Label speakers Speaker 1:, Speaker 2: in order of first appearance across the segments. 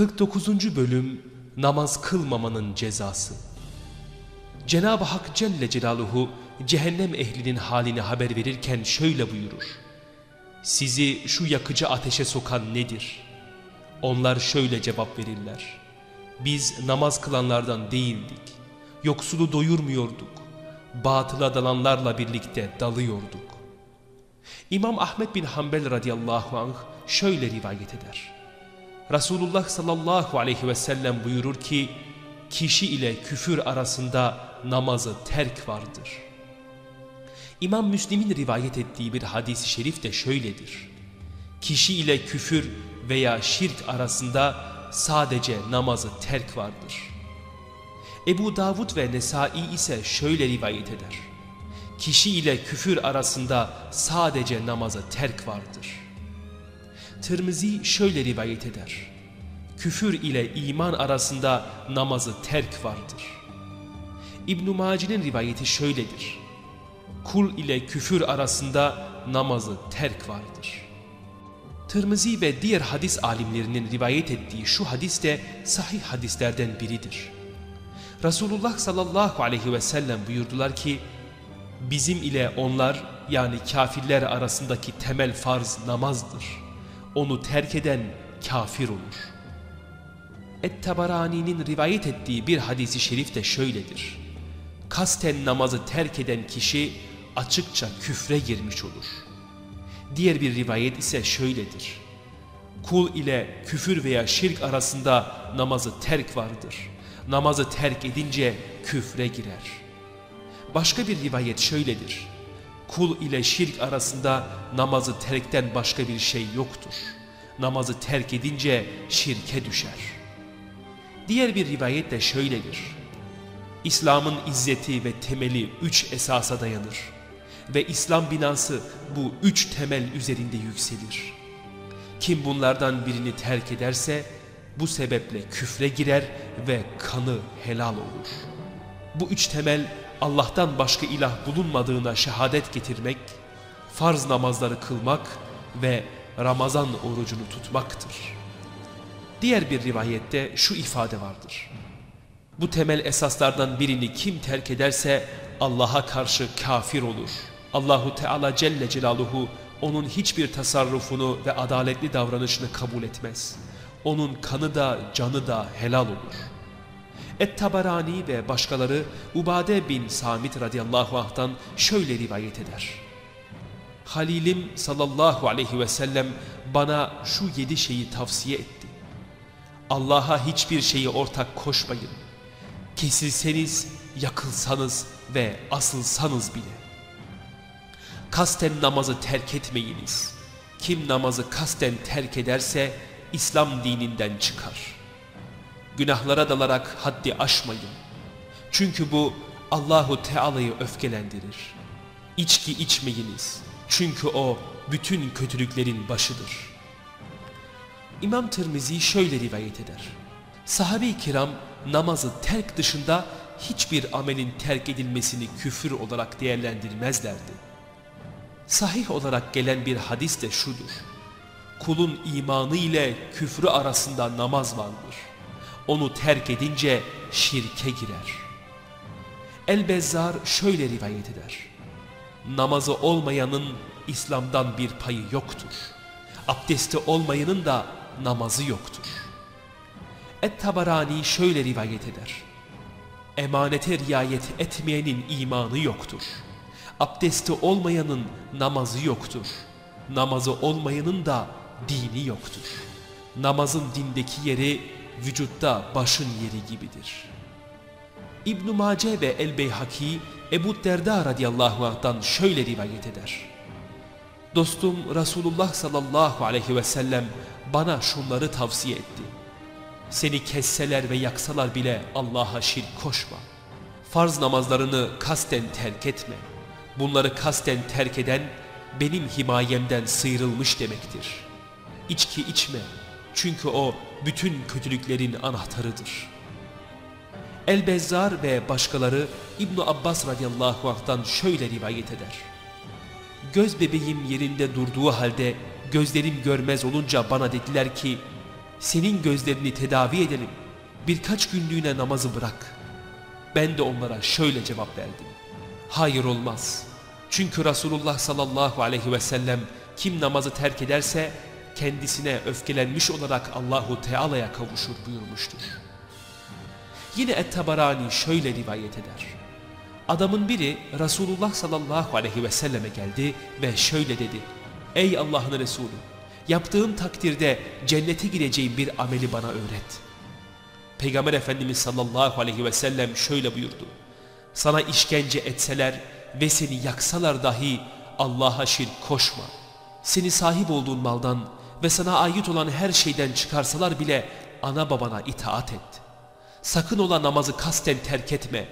Speaker 1: 49. Bölüm Namaz kılmamanın cezası Cenab-ı Hak Celle Celaluhu cehennem ehlinin halini haber verirken şöyle buyurur. Sizi şu yakıcı ateşe sokan nedir? Onlar şöyle cevap verirler. Biz namaz kılanlardan değildik. Yoksulu doyurmuyorduk. Batıla dalanlarla birlikte dalıyorduk. İmam Ahmet bin Hanbel radıyallahu anh şöyle rivayet eder. Resulullah sallallahu aleyhi ve sellem buyurur ki, kişi ile küfür arasında namazı terk vardır. İmam Müslim'in rivayet ettiği bir hadis-i şerif de şöyledir. Kişi ile küfür veya şirk arasında sadece namazı terk vardır. Ebu Davud ve Nesai ise şöyle rivayet eder. Kişi ile küfür arasında sadece namazı terk vardır.'' Tirmizi şöyle rivayet eder. Küfür ile iman arasında namazı terk vardır. İbn-i Maci'nin rivayeti şöyledir. Kul ile küfür arasında namazı terk vardır. Tirmizi ve diğer hadis alimlerinin rivayet ettiği şu hadis de sahih hadislerden biridir. Resulullah sallallahu aleyhi ve sellem buyurdular ki, bizim ile onlar yani kafirler arasındaki temel farz namazdır.'' Onu terk eden kafir olur. Et-Tabarani'nin rivayet ettiği bir hadisi şerif de şöyledir. Kasten namazı terk eden kişi açıkça küfre girmiş olur. Diğer bir rivayet ise şöyledir. Kul ile küfür veya şirk arasında namazı terk vardır. Namazı terk edince küfre girer. Başka bir rivayet şöyledir kul ile şirk arasında namazı terkten başka bir şey yoktur. Namazı terk edince şirke düşer. Diğer bir rivayet de şöyledir. İslam'ın izzeti ve temeli üç esasa dayanır. Ve İslam binası bu üç temel üzerinde yükselir. Kim bunlardan birini terk ederse bu sebeple küfre girer ve kanı helal olur. Bu üç temel Allah'tan başka ilah bulunmadığına şehadet getirmek, farz namazları kılmak ve Ramazan orucunu tutmaktır. Diğer bir rivayette şu ifade vardır. Bu temel esaslardan birini kim terk ederse Allah'a karşı kafir olur. Allahu Teala Celle Celaluhu onun hiçbir tasarrufunu ve adaletli davranışını kabul etmez. Onun kanı da canı da helal olur.'' Et-Tabarani ve başkaları Ubade bin Samit radıyallahu anh'tan şöyle rivayet eder. Halilim sallallahu aleyhi ve sellem bana şu yedi şeyi tavsiye etti. Allah'a hiçbir şeyi ortak koşmayın. Kesilseniz, yakılsanız ve asılsanız bile. Kasten namazı terk etmeyiniz. Kim namazı kasten terk ederse İslam dininden çıkar.'' Günahlara dalarak haddi aşmayın. Çünkü bu Allahu Teala'yı öfkelendirir. İçki içmeyiniz. Çünkü o bütün kötülüklerin başıdır. İmam Tirmizi şöyle rivayet eder. Sahabe-i kiram namazı terk dışında hiçbir amelin terk edilmesini küfür olarak değerlendirmezlerdi. Sahih olarak gelen bir hadis de şudur. Kulun imanı ile küfrü arasında namaz vardır onu terk edince şirke girer. El-Bezzar şöyle rivayet eder. Namazı olmayanın İslam'dan bir payı yoktur. Abdesti olmayanın da namazı yoktur. Et-Tabarani şöyle rivayet eder. Emanete riayet etmeyenin imanı yoktur. Abdesti olmayanın namazı yoktur. Namazı olmayanın da dini yoktur. Namazın dindeki yeri vücutta başın yeri gibidir. İbn-i Mace ve El-Beyhaki Ebu Derda radıyallahu anh'tan şöyle rivayet eder. Dostum Resulullah sallallahu aleyhi ve sellem bana şunları tavsiye etti. Seni kesseler ve yaksalar bile Allah'a şirk koşma. Farz namazlarını kasten terk etme. Bunları kasten terk eden benim himayemden sıyrılmış demektir. İçki içme, çünkü o bütün kötülüklerin anahtarıdır. El-Bezzar ve başkaları İbn Abbas radıyallahu anh'tan şöyle rivayet eder. Göz bebeğim yerinde durduğu halde gözlerim görmez olunca bana dediler ki senin gözlerini tedavi edelim. Birkaç günlüğüne namazı bırak. Ben de onlara şöyle cevap verdim. Hayır olmaz. Çünkü Resulullah sallallahu aleyhi ve sellem kim namazı terk ederse kendisine öfkelenmiş olarak Allahu Teala'ya kavuşur buyurmuştur. Yine Et-Tabarani şöyle rivayet eder. Adamın biri Resulullah sallallahu aleyhi ve selleme geldi ve şöyle dedi. Ey Allah'ın Resulü yaptığım takdirde cennete gireceğim bir ameli bana öğret. Peygamber Efendimiz sallallahu aleyhi ve sellem şöyle buyurdu. Sana işkence etseler ve seni yaksalar dahi Allah'a şirk koşma. Seni sahip olduğun maldan ve sana ait olan her şeyden çıkarsalar bile ana babana itaat et. Sakın ola namazı kasten terk etme.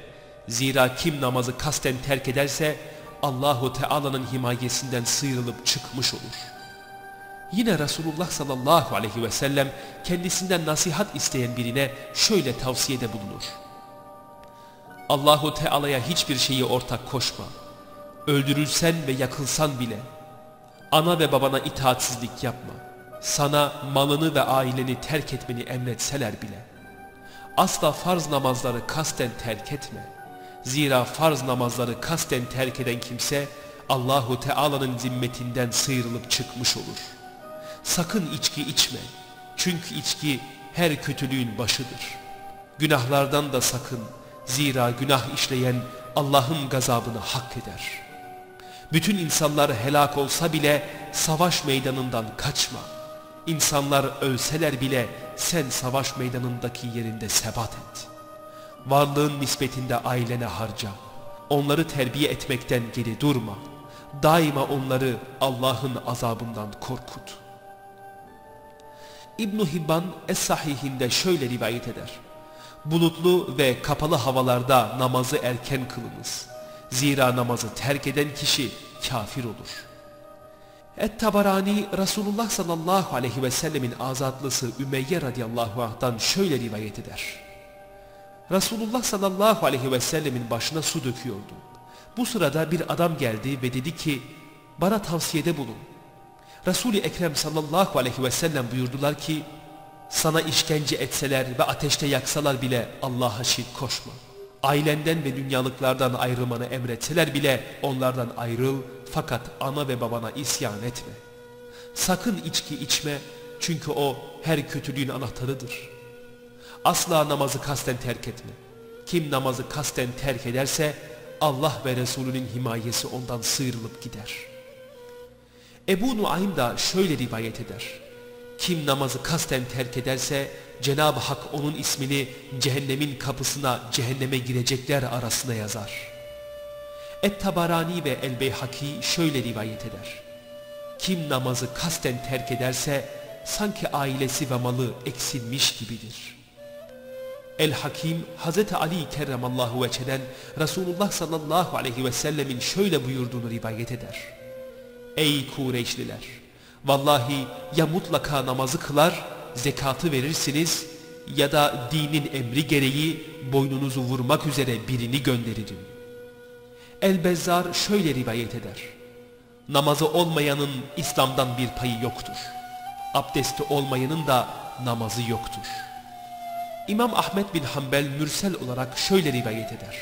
Speaker 1: Zira kim namazı kasten terk ederse Allahu Teala'nın himayesinden sıyrılıp çıkmış olur. Yine Resulullah sallallahu aleyhi ve sellem kendisinden nasihat isteyen birine şöyle tavsiyede bulunur. Allahu Teala'ya hiçbir şeyi ortak koşma. Öldürülsen ve yakılsan bile ana ve babana itaatsizlik yapma. Sana malını ve aileni terk etmeni emretseler bile. Asla farz namazları kasten terk etme. Zira farz namazları kasten terk eden kimse Allahu Teala'nın zimmetinden sıyrılıp çıkmış olur. Sakın içki içme. Çünkü içki her kötülüğün başıdır. Günahlardan da sakın. Zira günah işleyen Allah'ın gazabını hak eder. Bütün insanlar helak olsa bile savaş meydanından kaçma. İnsanlar ölseler bile sen savaş meydanındaki yerinde sebat et. Varlığın nispetinde ailene harca. Onları terbiye etmekten geri durma. Daima onları Allah'ın azabından korkut. İbn Hibban Es-Sahihinde şöyle rivayet eder. Bulutlu ve kapalı havalarda namazı erken kılınız. Zira namazı terk eden kişi kafir olur. Et-Tabarani Resulullah sallallahu aleyhi ve sellemin azatlısı Ümeyye radıyallahu anh'tan şöyle rivayet eder. Resulullah sallallahu aleyhi ve sellemin başına su döküyordu. Bu sırada bir adam geldi ve dedi ki bana tavsiyede bulun. Resul-i Ekrem sallallahu aleyhi ve sellem buyurdular ki sana işkence etseler ve ateşte yaksalar bile Allah'a şirk koşma. Ailenden ve dünyalıklardan ayrılmanı emretseler bile onlardan ayrıl fakat ana ve babana isyan etme. Sakın içki içme çünkü o her kötülüğün anahtarıdır. Asla namazı kasten terk etme. Kim namazı kasten terk ederse Allah ve Resulünün himayesi ondan sıyrılıp gider. Ebu Nuaym da şöyle rivayet eder. Kim namazı kasten terk ederse Cenab-ı Hak onun ismini cehennemin kapısına cehenneme girecekler arasına yazar. Et-Tabarani ve El-Beyhaki şöyle rivayet eder. Kim namazı kasten terk ederse sanki ailesi ve malı eksilmiş gibidir. El-Hakim Hz. Ali kerramallahu veçeden Resulullah sallallahu aleyhi ve sellemin şöyle buyurduğunu rivayet eder. Ey Kureyşliler! Vallahi ya mutlaka namazı kılar, zekatı verirsiniz ya da dinin emri gereği boynunuzu vurmak üzere birini gönderirim. El-Bezzar şöyle rivayet eder. Namazı olmayanın İslam'dan bir payı yoktur. Abdesti olmayanın da namazı yoktur. İmam Ahmet bin Hanbel mürsel olarak şöyle rivayet eder.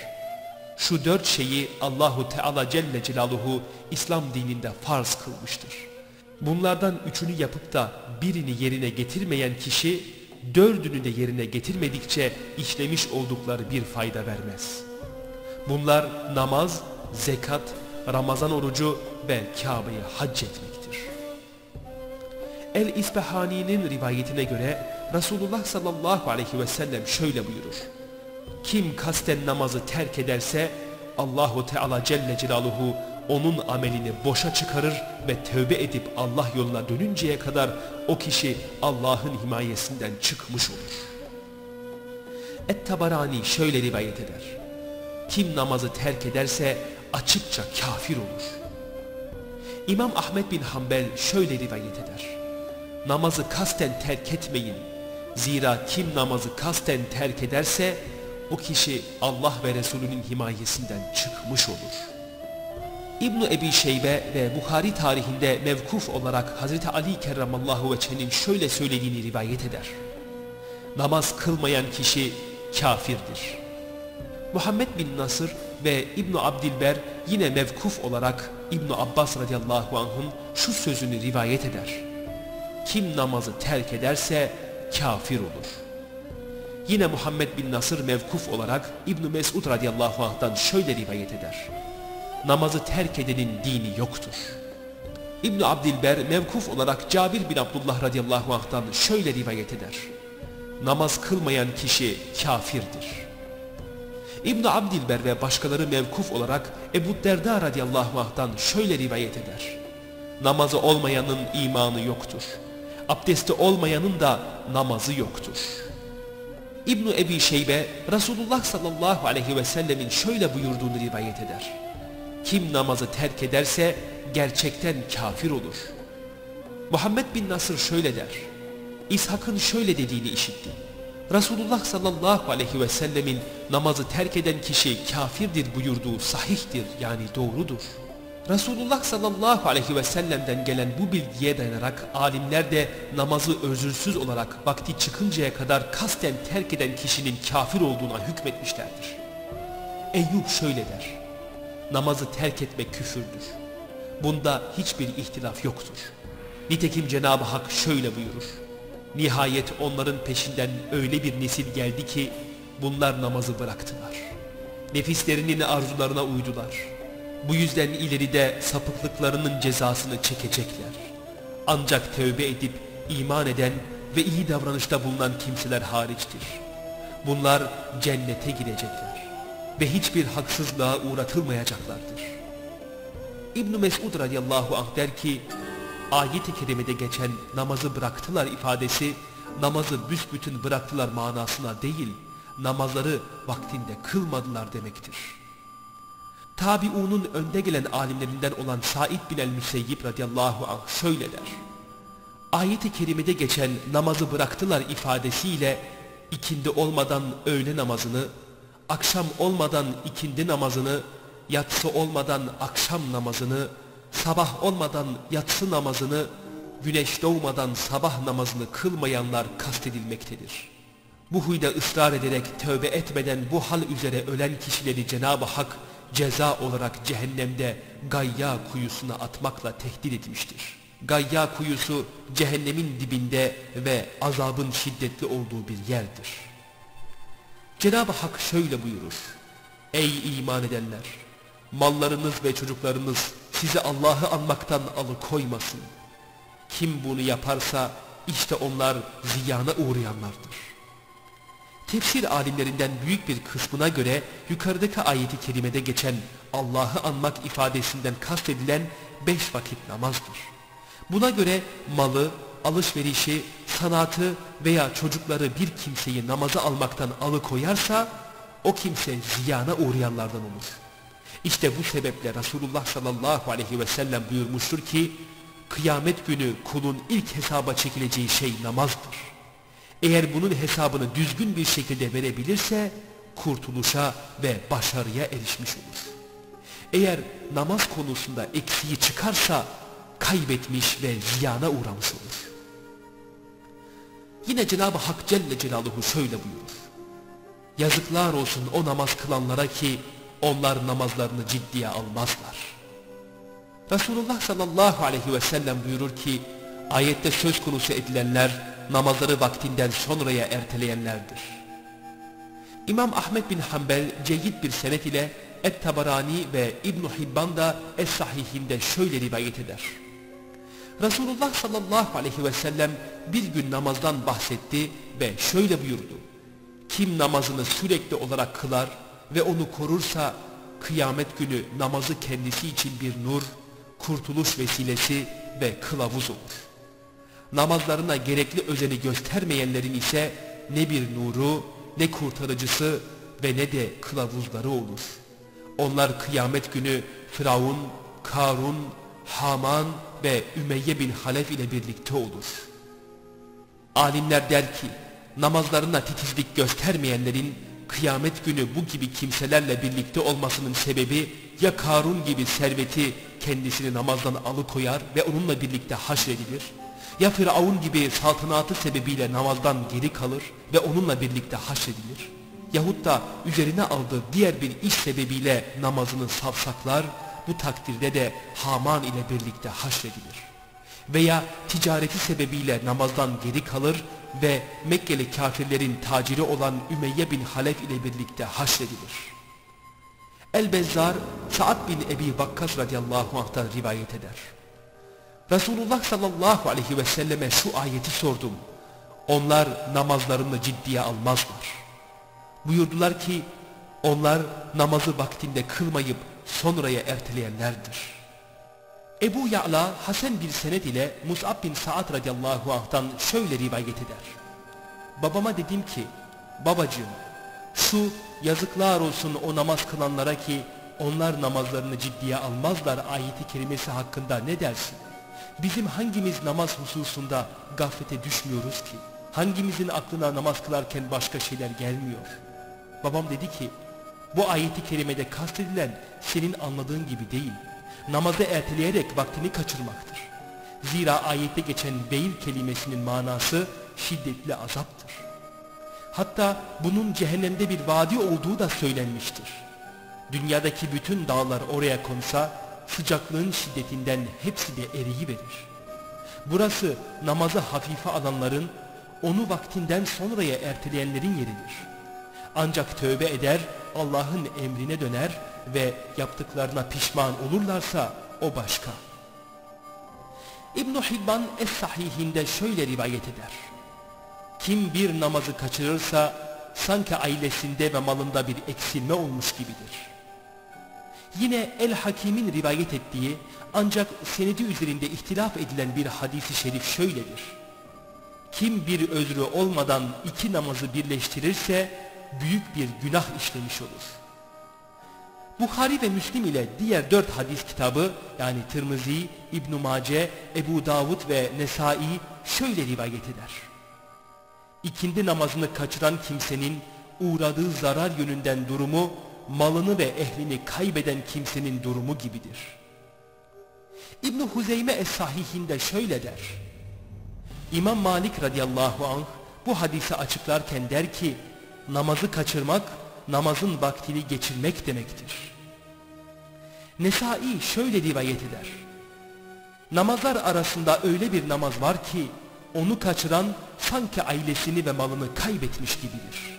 Speaker 1: Şu dört şeyi Allahu Teala Celle Celaluhu İslam dininde farz kılmıştır. Bunlardan üçünü yapıp da birini yerine getirmeyen kişi dördünü de yerine getirmedikçe işlemiş oldukları bir fayda vermez. Bunlar namaz, zekat, Ramazan orucu ve Kabe'ye hac etmektir. El-İsbahani'nin rivayetine göre Resulullah sallallahu aleyhi ve sellem şöyle buyurur. Kim kasten namazı terk ederse Allahu Teala Celle Celaluhu onun amelini boşa çıkarır ve tövbe edip Allah yoluna dönünceye kadar o kişi Allah'ın himayesinden çıkmış olur. Et-Tabarani şöyle rivayet eder. Kim namazı terk ederse açıkça kafir olur. İmam Ahmet bin Hanbel şöyle rivayet eder. Namazı kasten terk etmeyin. Zira kim namazı kasten terk ederse o kişi Allah ve Resulünün himayesinden çıkmış olur. İbn Ebi Şeybe ve Bukhari tarihinde mevkuf olarak Hazreti Ali kerramallahu veçhenin şöyle söylediğini rivayet eder. Namaz kılmayan kişi kafirdir. Muhammed bin Nasır ve İbn Abdilber yine mevkuf olarak İbn Abbas radıyallahu anh'ın şu sözünü rivayet eder. Kim namazı terk ederse kafir olur. Yine Muhammed bin Nasır mevkuf olarak İbn Mesud radıyallahu anh'tan şöyle rivayet eder. Namazı terk edenin dini yoktur. İbn Abdilber mevkuf olarak Cabir bin Abdullah radıyallahu anh'tan şöyle rivayet eder. Namaz kılmayan kişi kafirdir. İbn Abdilber ve başkaları mevkuf olarak Ebu Derda radıyallahu anh'tan şöyle rivayet eder. Namazı olmayanın imanı yoktur. Abdesti olmayanın da namazı yoktur. İbn Ebi Şeybe Resulullah sallallahu aleyhi ve sellemin şöyle buyurduğunu rivayet eder. Kim namazı terk ederse gerçekten kafir olur. Muhammed bin Nasır şöyle der. İshak'ın şöyle dediğini işittim. Resulullah sallallahu aleyhi ve sellemin namazı terk eden kişi kafirdir buyurduğu sahihtir yani doğrudur. Resulullah sallallahu aleyhi ve sellem'den gelen bu bilgiye dayanarak alimler de namazı özürsüz olarak vakti çıkıncaya kadar kasten terk eden kişinin kafir olduğuna hükmetmişlerdir. Eyyub şöyle der. Namazı terk etmek küfürdür. Bunda hiçbir ihtilaf yoktur. Nitekim Cenab-ı Hak şöyle buyurur. Nihayet onların peşinden öyle bir nesil geldi ki bunlar namazı bıraktılar. Nefislerinin arzularına uydular. Bu yüzden ileride sapıklıklarının cezasını çekecekler. Ancak tövbe edip iman eden ve iyi davranışta bulunan kimseler hariçtir. Bunlar cennete girecekler ve hiçbir haksızlığa uğratılmayacaklardır. İbn Mesud radıyallahu anh der ki ayet-i kerimede geçen namazı bıraktılar ifadesi namazı büsbütün bıraktılar manasına değil namazları vaktinde kılmadılar demektir. Tabiunun önde gelen alimlerinden olan Said bin el-Müseyyib radıyallahu anh şöyle der. Ayet-i kerimede geçen namazı bıraktılar ifadesiyle ikindi olmadan öğle namazını, akşam olmadan ikindi namazını, yatsı olmadan akşam namazını, sabah olmadan yatsı namazını, güneş doğmadan sabah namazını kılmayanlar kastedilmektedir. Bu huyda ısrar ederek tövbe etmeden bu hal üzere ölen kişileri Cenab-ı Hak ceza olarak cehennemde Gayya kuyusuna atmakla tehdit etmiştir. Gayya kuyusu cehennemin dibinde ve azabın şiddetli olduğu bir yerdir. Cenab-ı Hak şöyle buyurur. Ey iman edenler! Mallarınız ve çocuklarınız sizi Allah'ı anmaktan alıkoymasın. Kim bunu yaparsa işte onlar ziyana uğrayanlardır. Tefsir alimlerinden büyük bir kısmına göre yukarıdaki ayeti kerimede geçen Allah'ı anmak ifadesinden kastedilen beş vakit namazdır. Buna göre malı, alışverişi, sanatı veya çocukları bir kimseyi namaza almaktan alıkoyarsa o kimse ziyana uğrayanlardan olur. İşte bu sebeple Resulullah sallallahu aleyhi ve sellem buyurmuştur ki kıyamet günü kulun ilk hesaba çekileceği şey namazdır. Eğer bunun hesabını düzgün bir şekilde verebilirse kurtuluşa ve başarıya erişmiş olur. Eğer namaz konusunda eksiği çıkarsa kaybetmiş ve ziyana uğramış olur. Yine Cenab-ı Hak Celle Celaluhu şöyle buyurur. Yazıklar olsun o namaz kılanlara ki onlar namazlarını ciddiye almazlar. Resulullah sallallahu aleyhi ve sellem buyurur ki ayette söz konusu edilenler namazları vaktinden sonraya erteleyenlerdir. İmam Ahmet bin Hanbel ceyyid bir senet ile Et-Tabarani ve İbn Hibban da Es-Sahihinde şöyle rivayet eder. Resulullah sallallahu aleyhi ve sellem bir gün namazdan bahsetti ve şöyle buyurdu. Kim namazını sürekli olarak kılar ve onu korursa kıyamet günü namazı kendisi için bir nur, kurtuluş vesilesi ve kılavuz olur namazlarına gerekli özeni göstermeyenlerin ise ne bir nuru, ne kurtarıcısı ve ne de kılavuzları olur. Onlar kıyamet günü Firavun, Karun, Haman ve Ümeyye bin Halef ile birlikte olur. Alimler der ki, namazlarına titizlik göstermeyenlerin kıyamet günü bu gibi kimselerle birlikte olmasının sebebi ya Karun gibi serveti kendisini namazdan alıkoyar ve onunla birlikte haşredilir ya Firavun gibi saltanatı sebebiyle namazdan geri kalır ve onunla birlikte haşredilir yahut da üzerine aldığı diğer bir iş sebebiyle namazını savsaklar bu takdirde de Haman ile birlikte haşredilir. Veya ticareti sebebiyle namazdan geri kalır ve Mekkeli kafirlerin taciri olan Ümeyye bin Halef ile birlikte haşredilir. El-Bezzar Sa'd bin Ebi Vakkas radıyallahu anh'tan rivayet eder. Resulullah sallallahu aleyhi ve selleme şu ayeti sordum. Onlar namazlarını ciddiye almazlar. Buyurdular ki onlar namazı vaktinde kılmayıp sonraya erteleyenlerdir. Ebu Ya'la Hasan bir senet ile Mus'ab bin Sa'ad radıyallahu anh'tan şöyle rivayet eder. Babama dedim ki babacığım şu yazıklar olsun o namaz kılanlara ki onlar namazlarını ciddiye almazlar ayeti kerimesi hakkında ne dersin? Bizim hangimiz namaz hususunda gaflete düşmüyoruz ki? Hangimizin aklına namaz kılarken başka şeyler gelmiyor? Babam dedi ki bu ayeti kerimede kastedilen senin anladığın gibi değil. Namazı erteleyerek vaktini kaçırmaktır. Zira ayette geçen beyil kelimesinin manası şiddetli azaptır. Hatta bunun cehennemde bir vadi olduğu da söylenmiştir. Dünyadaki bütün dağlar oraya konsa sıcaklığın şiddetinden hepsi de eriyi verir. Burası namazı hafife alanların, onu vaktinden sonraya erteleyenlerin yeridir. Ancak tövbe eder, Allah'ın emrine döner ve yaptıklarına pişman olurlarsa o başka. İbn-i Hibban Es-Sahihinde şöyle rivayet eder. Kim bir namazı kaçırırsa sanki ailesinde ve malında bir eksilme olmuş gibidir. Yine El-Hakim'in rivayet ettiği ancak senedi üzerinde ihtilaf edilen bir hadisi şerif şöyledir. Kim bir özrü olmadan iki namazı birleştirirse büyük bir günah işlemiş olur. Bukhari ve Müslim ile diğer dört hadis kitabı yani Tirmizi, İbn Mace, Ebu Davud ve Nesai şöyle rivayet eder. İkindi namazını kaçıran kimsenin uğradığı zarar yönünden durumu malını ve ehlini kaybeden kimsenin durumu gibidir. İbn Huzeyme Es-Sahihinde şöyle der. İmam Malik radıyallahu anh bu hadisi açıklarken der ki namazı kaçırmak namazın vaktini geçirmek demektir. Nesai şöyle rivayet eder. Namazlar arasında öyle bir namaz var ki onu kaçıran sanki ailesini ve malını kaybetmiş gibidir.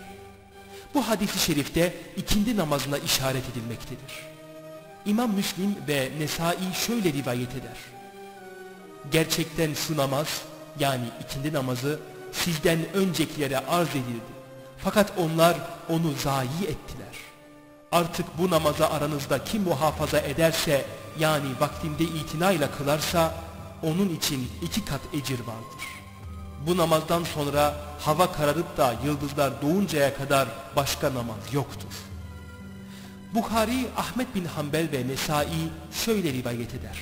Speaker 1: Bu hadisi şerifte ikindi namazına işaret edilmektedir. İmam Müslim ve Nesai şöyle rivayet eder. Gerçekten şu namaz yani ikindi namazı sizden öncekilere arz edildi. Fakat onlar onu zayi ettiler. Artık bu namaza aranızda kim muhafaza ederse yani vaktinde itinayla kılarsa onun için iki kat ecir vardır. Bu namazdan sonra hava kararıp da yıldızlar doğuncaya kadar başka namaz yoktur. Bukhari, Ahmet bin Hanbel ve Nesai şöyle rivayet eder.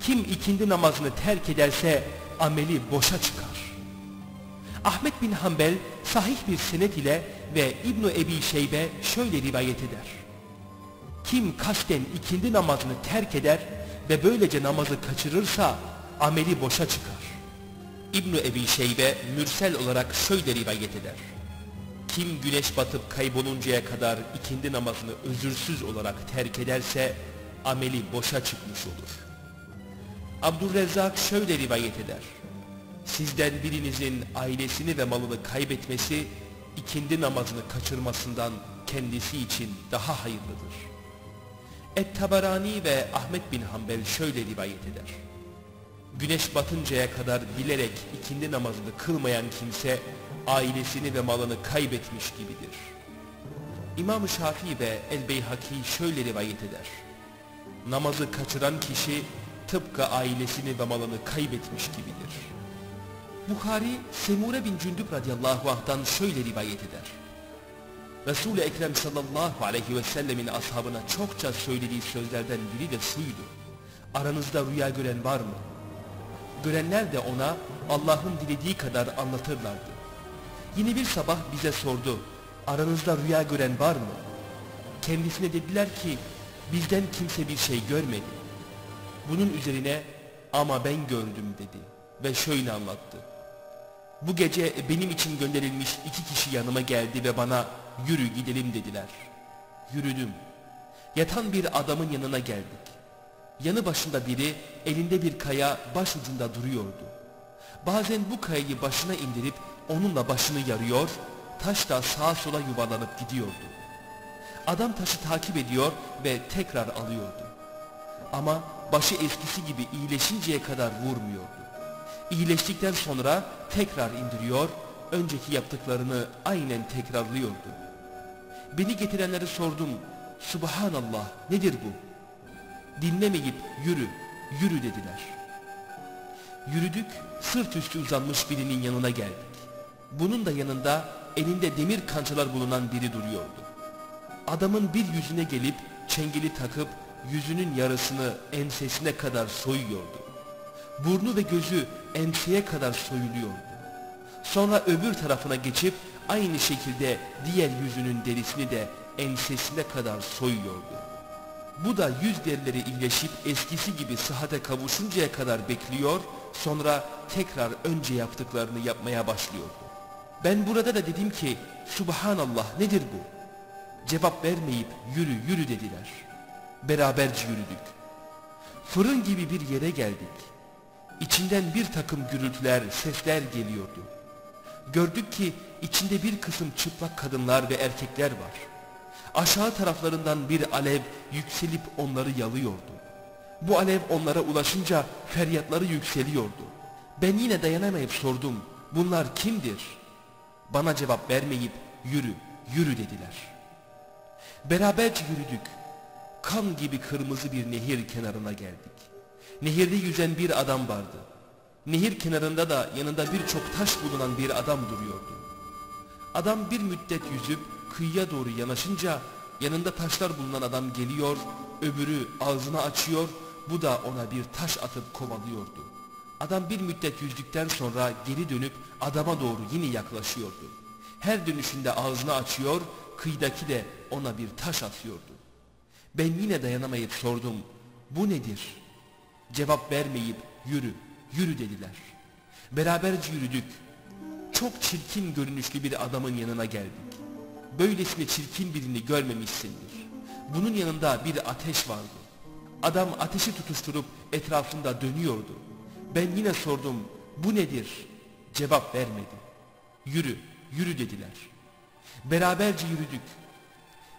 Speaker 1: Kim ikindi namazını terk ederse ameli boşa çıkar. Ahmet bin Hanbel sahih bir senet ile ve İbn Ebi Şeybe şöyle rivayet eder. Kim kasten ikindi namazını terk eder ve böylece namazı kaçırırsa ameli boşa çıkar. İbn Ebi Şeybe mürsel olarak şöyle rivayet eder. Kim güneş batıp kayboluncaya kadar ikindi namazını özürsüz olarak terk ederse ameli boşa çıkmış olur. Abdurrezzak şöyle rivayet eder. Sizden birinizin ailesini ve malını kaybetmesi ikindi namazını kaçırmasından kendisi için daha hayırlıdır. Et-Tabarani ve Ahmet bin Hanbel şöyle rivayet eder. Güneş batıncaya kadar bilerek ikindi namazını kılmayan kimse ailesini ve malını kaybetmiş gibidir. İmam-ı Şafii ve El-Beyhaki şöyle rivayet eder. Namazı kaçıran kişi tıpkı ailesini ve malını kaybetmiş gibidir. Bukhari Semure bin Cündüb radıyallahu anh'tan şöyle rivayet eder. Resul-i Ekrem sallallahu aleyhi ve sellemin ashabına çokça söylediği sözlerden biri de şuydu. Aranızda rüya gören var mı? Görenler de ona Allah'ın dilediği kadar anlatırlardı. Yine bir sabah bize sordu. aranızda rüya gören var mı? Kendisine dediler ki bizden kimse bir şey görmedi. Bunun üzerine ama ben gördüm dedi ve şöyle anlattı. Bu gece benim için gönderilmiş iki kişi yanıma geldi ve bana yürü gidelim dediler. Yürüdüm. Yatan bir adamın yanına geldik. Yanı başında biri elinde bir kaya baş ucunda duruyordu. Bazen bu kayayı başına indirip onunla başını yarıyor, taş da sağa sola yuvarlanıp gidiyordu. Adam taşı takip ediyor ve tekrar alıyordu. Ama başı eskisi gibi iyileşinceye kadar vurmuyordu. İyileştikten sonra tekrar indiriyor, önceki yaptıklarını aynen tekrarlıyordu. Beni getirenleri sordum, Subhanallah nedir bu? Dinlemeyip yürü, yürü dediler. Yürüdük, sırt üstü uzanmış birinin yanına geldik. Bunun da yanında elinde demir kançalar bulunan biri duruyordu. Adamın bir yüzüne gelip çengeli takıp yüzünün yarısını ensesine kadar soyuyordu. Burnu ve gözü enseye kadar soyuluyordu. Sonra öbür tarafına geçip aynı şekilde diğer yüzünün derisini de ensesine kadar soyuyordu. Bu da yüz derileri iyileşip eskisi gibi sıhhate kavuşuncaya kadar bekliyor, sonra tekrar önce yaptıklarını yapmaya başlıyordu. Ben burada da dedim ki, Subhanallah nedir bu? Cevap vermeyip yürü yürü dediler. Beraberce yürüdük. Fırın gibi bir yere geldik. İçinden bir takım gürültüler, sesler geliyordu. Gördük ki içinde bir kısım çıplak kadınlar ve erkekler var. Aşağı taraflarından bir alev yükselip onları yalıyordu. Bu alev onlara ulaşınca feryatları yükseliyordu. Ben yine dayanamayıp sordum, bunlar kimdir? Bana cevap vermeyip yürü, yürü dediler. Beraberce yürüdük. Kan gibi kırmızı bir nehir kenarına geldik. Nehirde yüzen bir adam vardı. Nehir kenarında da yanında birçok taş bulunan bir adam duruyordu. Adam bir müddet yüzüp kıyıya doğru yanaşınca yanında taşlar bulunan adam geliyor, öbürü ağzını açıyor, bu da ona bir taş atıp kovalıyordu. Adam bir müddet yüzdükten sonra geri dönüp adama doğru yine yaklaşıyordu. Her dönüşünde ağzını açıyor, kıyıdaki de ona bir taş atıyordu. Ben yine dayanamayıp sordum, bu nedir? Cevap vermeyip yürü, yürü dediler. Beraberce yürüdük. Çok çirkin görünüşlü bir adamın yanına geldik. Böylesine çirkin birini görmemişsindir. Bunun yanında bir ateş vardı. Adam ateşi tutuşturup etrafında dönüyordu. Ben yine sordum, bu nedir? Cevap vermedi. Yürü, yürü dediler. Beraberce yürüdük.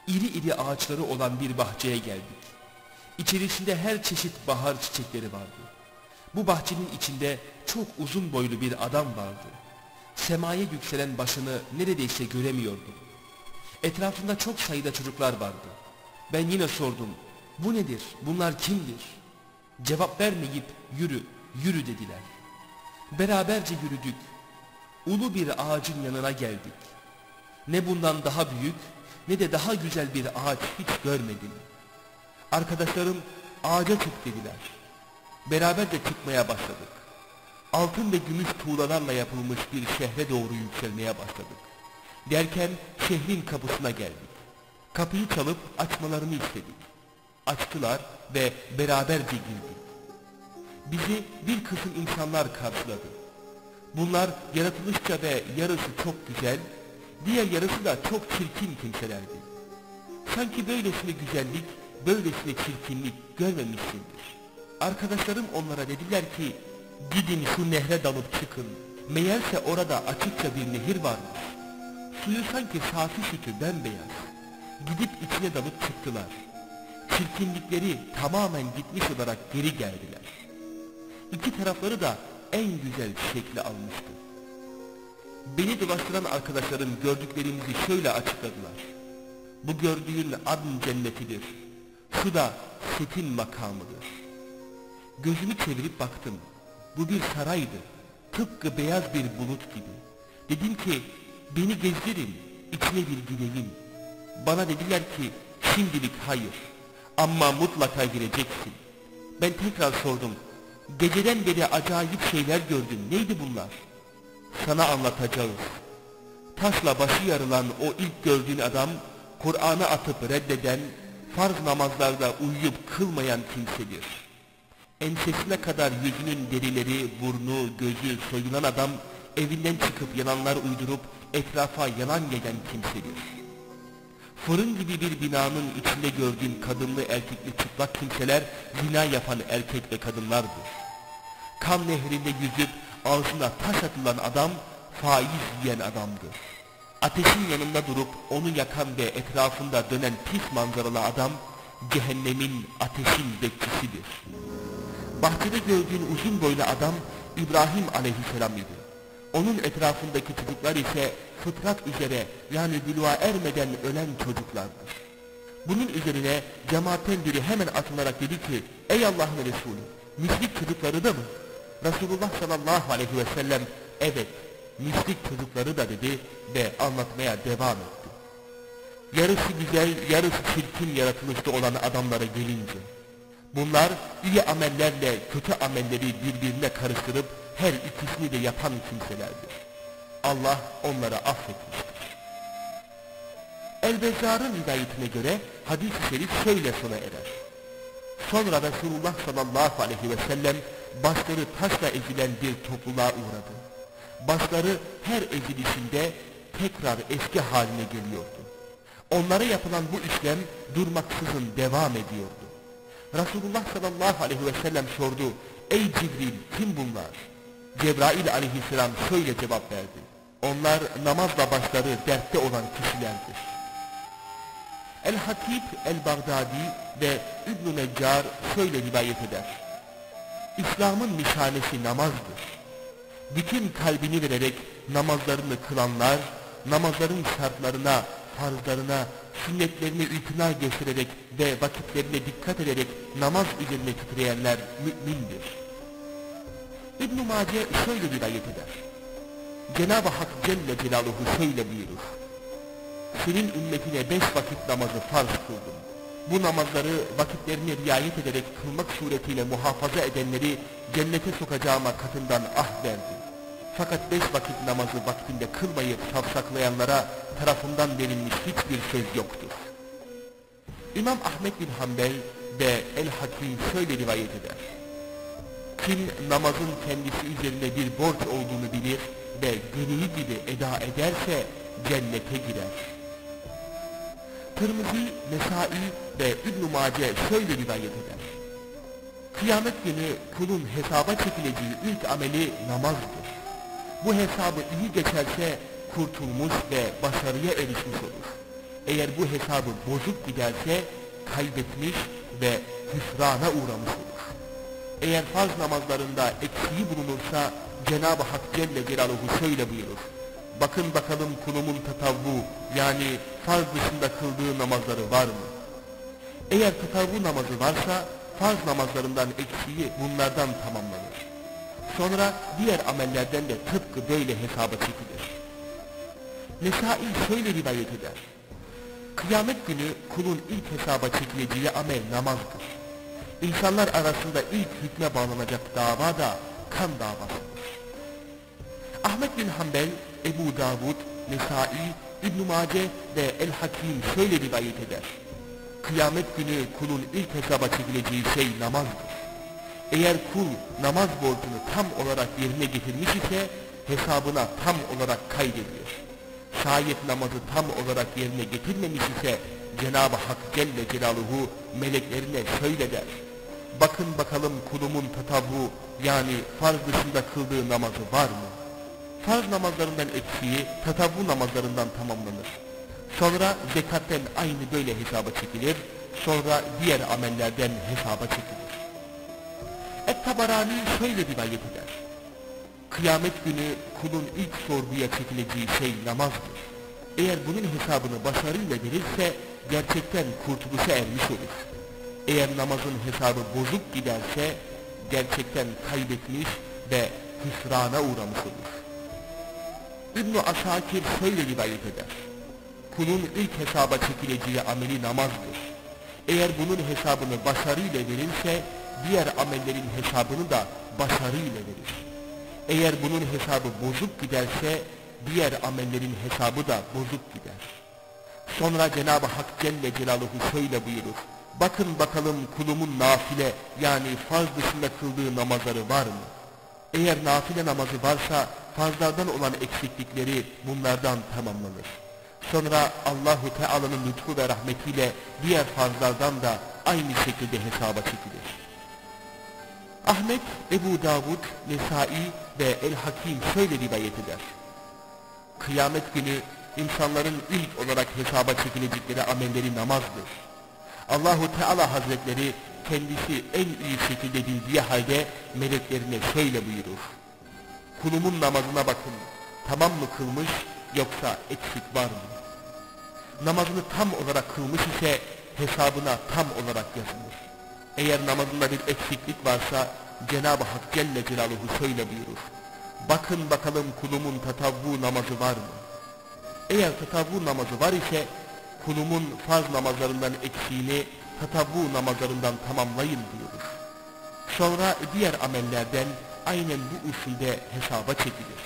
Speaker 1: İri iri ağaçları olan bir bahçeye geldik. İçerisinde her çeşit bahar çiçekleri vardı. Bu bahçenin içinde çok uzun boylu bir adam vardı. Semaya yükselen başını neredeyse göremiyordum. Etrafında çok sayıda çocuklar vardı. Ben yine sordum, bu nedir, bunlar kimdir? Cevap vermeyip yürü, yürü dediler. Beraberce yürüdük. Ulu bir ağacın yanına geldik. Ne bundan daha büyük ne de daha güzel bir ağaç hiç görmedim. Arkadaşlarım ağaca çık dediler. Beraber de çıkmaya başladık. Altın ve gümüş tuğlalarla yapılmış bir şehre doğru yükselmeye başladık. Derken şehrin kapısına geldik. Kapıyı çalıp açmalarını istedik. Açtılar ve beraberce girdik. Bizi bir kısım insanlar karşıladı. Bunlar yaratılışça ve yarısı çok güzel, diğer yarısı da çok çirkin kimselerdi. Sanki böylesine güzellik, böylesine çirkinlik görmemişsindir. Arkadaşlarım onlara dediler ki, gidin şu nehre dalıp çıkın. Meğerse orada açıkça bir nehir varmış. Suyu sanki safi sütü bembeyaz. Gidip içine dalıp çıktılar. Çirkinlikleri tamamen gitmiş olarak geri geldiler. İki tarafları da en güzel şekli almıştı. Beni dolaştıran arkadaşlarım gördüklerimizi şöyle açıkladılar. Bu gördüğün adın cennetidir. Şu da setin makamıdır. Gözümü çevirip baktım. Bu bir saraydı. Tıpkı beyaz bir bulut gibi. Dedim ki beni gezdirin, içine bir gireyim. Bana dediler ki şimdilik hayır ama mutlaka gireceksin. Ben tekrar sordum. Geceden beri acayip şeyler gördüm. Neydi bunlar? Sana anlatacağız. taşla başı yarılan o ilk gördüğün adam, Kur'an'ı atıp reddeden, farz namazlarda uyuyup kılmayan kimsedir. Ensesine kadar yüzünün derileri, burnu, gözü soyulan adam, evinden çıkıp yalanlar uydurup etrafa yalan gelen kimsedir. Fırın gibi bir binanın içinde gördüğün kadınlı erkekli çıplak kimseler zina yapan erkek ve kadınlardır. Kan nehrinde yüzüp ağzına taş atılan adam faiz yiyen adamdır. Ateşin yanında durup onu yakan ve etrafında dönen pis manzaralı adam cehennemin ateşin bekçisidir. Bahçede gördüğün uzun boylu adam İbrahim aleyhisselam idi. Onun etrafındaki çocuklar ise fıtrat üzere yani bülüğa ermeden ölen çocuklardır. Bunun üzerine cemaatten biri hemen atılarak dedi ki ey Allah'ın Resulü mislik çocukları da mı? Resulullah sallallahu aleyhi ve sellem evet mislik çocukları da dedi ve anlatmaya devam etti. Yarısı güzel yarısı çirkin yaratılışta olan adamlara gelince bunlar iyi amellerle kötü amelleri birbirine karıştırıp her ikisini de yapan kimselerdir. Allah onlara affetmiştir. El-Bezzar'ın rivayetine göre hadis-i şerif şöyle sona erer. Sonra Resulullah sallallahu aleyhi ve sellem başları taşla ezilen bir topluluğa uğradı. Başları her ezilişinde tekrar eski haline geliyordu. Onlara yapılan bu işlem durmaksızın devam ediyordu. Resulullah sallallahu aleyhi ve sellem sordu. Ey Cibril kim bunlar? Cebrail aleyhisselam şöyle cevap verdi. Onlar namazla başları dertte olan kişilerdir. El-Hatib el-Baghdadi ve İbn-i şöyle rivayet eder. İslam'ın nişanesi namazdır. Bütün kalbini vererek namazlarını kılanlar, namazların şartlarına, farzlarına, sünnetlerini itina göstererek ve vakitlerine dikkat ederek namaz üzerine titreyenler mümindir. İbn-i Mace şöyle rivayet eder. Cenab-ı Hak Celle Celaluhu şöyle buyurur. Senin ümmetine beş vakit namazı farz kıldım. Bu namazları vakitlerine riayet ederek kılmak suretiyle muhafaza edenleri cennete sokacağıma katından ah verdim. Fakat beş vakit namazı vaktinde kılmayıp savsaklayanlara tarafından verilmiş hiçbir söz yoktur. İmam Ahmet bin Hanbel ve El-Hakim şöyle rivayet eder. Kim namazın kendisi üzerine bir borç olduğunu bilir ve gereği gibi eda ederse cennete girer. Tirmizi, Nesai ve İbn-i Mace şöyle rivayet eder. Kıyamet günü kulun hesaba çekileceği ilk ameli namazdır. Bu hesabı iyi geçerse kurtulmuş ve başarıya erişmiş olur. Eğer bu hesabı bozuk giderse kaybetmiş ve hüsrana uğramış olur. Eğer farz namazlarında eksiği bulunursa Cenab-ı Hak Celle Celaluhu şöyle buyurur. Bakın bakalım kulumun tatavvu yani farz dışında kıldığı namazları var mı? Eğer tatavvu namazı varsa farz namazlarından eksiği bunlardan tamamlanır. Sonra diğer amellerden de tıpkı böyle hesaba çekilir. Nesai şöyle rivayet eder. Kıyamet günü kulun ilk hesaba çekileceği amel namazdır. İnsanlar arasında ilk hükme bağlanacak dava da kan davasıdır. Ahmet bin Hanbel, Ebu Davud, Nesai, İbn-i Mace ve El-Hakim şöyle rivayet eder. Kıyamet günü kulun ilk hesaba çekileceği şey namazdır. Eğer kul namaz borcunu tam olarak yerine getirmiş ise hesabına tam olarak kaydedilir. Şayet namazı tam olarak yerine getirmemiş ise Cenab-ı Hak Celle Celaluhu meleklerine şöyle der. Bakın bakalım kulumun tatavvu yani farz dışında kıldığı namazı var mı? Farz namazlarından eksiği tatavvu namazlarından tamamlanır. Sonra zekatten aynı böyle hesaba çekilir. Sonra diğer amellerden hesaba çekilir. Et-Tabarani şöyle rivayet eder. Kıyamet günü kulun ilk sorguya çekileceği şey namazdır. Eğer bunun hesabını başarıyla verirse gerçekten kurtuluşa ermiş olur. Eğer namazın hesabı bozuk giderse gerçekten kaybetmiş ve hüsrana uğramış olur. İbn-i Asakir şöyle rivayet eder. Kulun ilk hesaba çekileceği ameli namazdır. Eğer bunun hesabını başarıyla verirse diğer amellerin hesabını da başarıyla verir. Eğer bunun hesabı bozuk giderse
Speaker 2: diğer amellerin hesabı da bozuk gider. Sonra Cenab-ı Hak Celle Celaluhu şöyle buyurur. Bakın bakalım kulumun nafile yani farz dışında kıldığı namazları var mı? Eğer nafile namazı varsa farzlardan olan eksiklikleri bunlardan tamamlanır. Sonra Allahu Teala'nın lütfu ve rahmetiyle diğer farzlardan da aynı şekilde hesaba çekilir. Ahmet, Ebu Davud, Nesai ve El-Hakim şöyle rivayet eder. Kıyamet günü insanların ilk olarak hesaba çekilecekleri amelleri namazdır. Allahu Teala Hazretleri kendisi en iyi şekilde bildiği halde meleklerine şöyle buyurur. Kulumun namazına bakın, tamam mı kılmış yoksa eksik var mı? Namazını tam olarak kılmış ise hesabına tam olarak yazılır. Eğer namazında bir eksiklik varsa Cenab-ı Hak Celle Celaluhu şöyle buyurur. Bakın bakalım kulumun tatavvu namazı var mı? Eğer tatavvu namazı var ise kulumun farz namazlarından eksiğini tatavvu namazlarından tamamlayın diyoruz. Sonra diğer amellerden aynen bu usulde hesaba çekilir.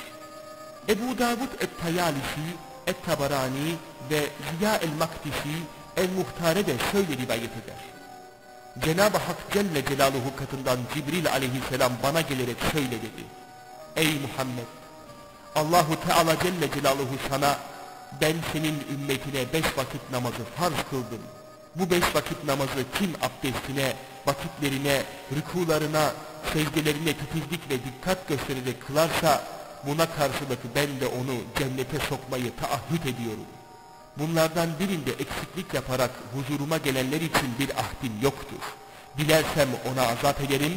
Speaker 2: Ebu Davud et-Tayalisi, et-Tabarani ve Ziya el-Maktisi el-Muhtare de şöyle rivayet eder. Cenab-ı Hak Celle Celaluhu katından Cibril aleyhisselam bana gelerek şöyle dedi. Ey Muhammed! Allahu Teala Celle Celaluhu sana ben senin ümmetine beş vakit namazı farz kıldım. Bu beş vakit namazı kim abdestine, vakitlerine, rükularına, secdelerine titizlik ve dikkat göstererek kılarsa buna karşılık ben de onu cennete sokmayı taahhüt ediyorum. Bunlardan birinde eksiklik yaparak huzuruma gelenler için bir ahdim yoktur. Dilersem ona azap ederim,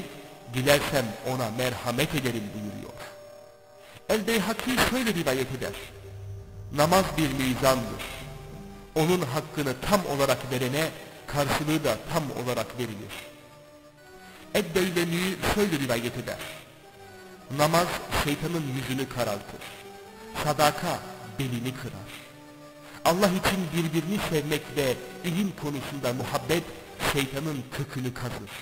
Speaker 2: dilersem ona merhamet ederim buyuruyor. El-Beyhaki şöyle rivayet eder. Namaz bir mizandır. Onun hakkını tam olarak verene karşılığı da tam olarak verilir. Eddeylemi şöyle rivayet eder. Namaz şeytanın yüzünü karartır. Sadaka belini kırar. Allah için birbirini sevmek ve ilim konusunda muhabbet şeytanın kökünü kazır.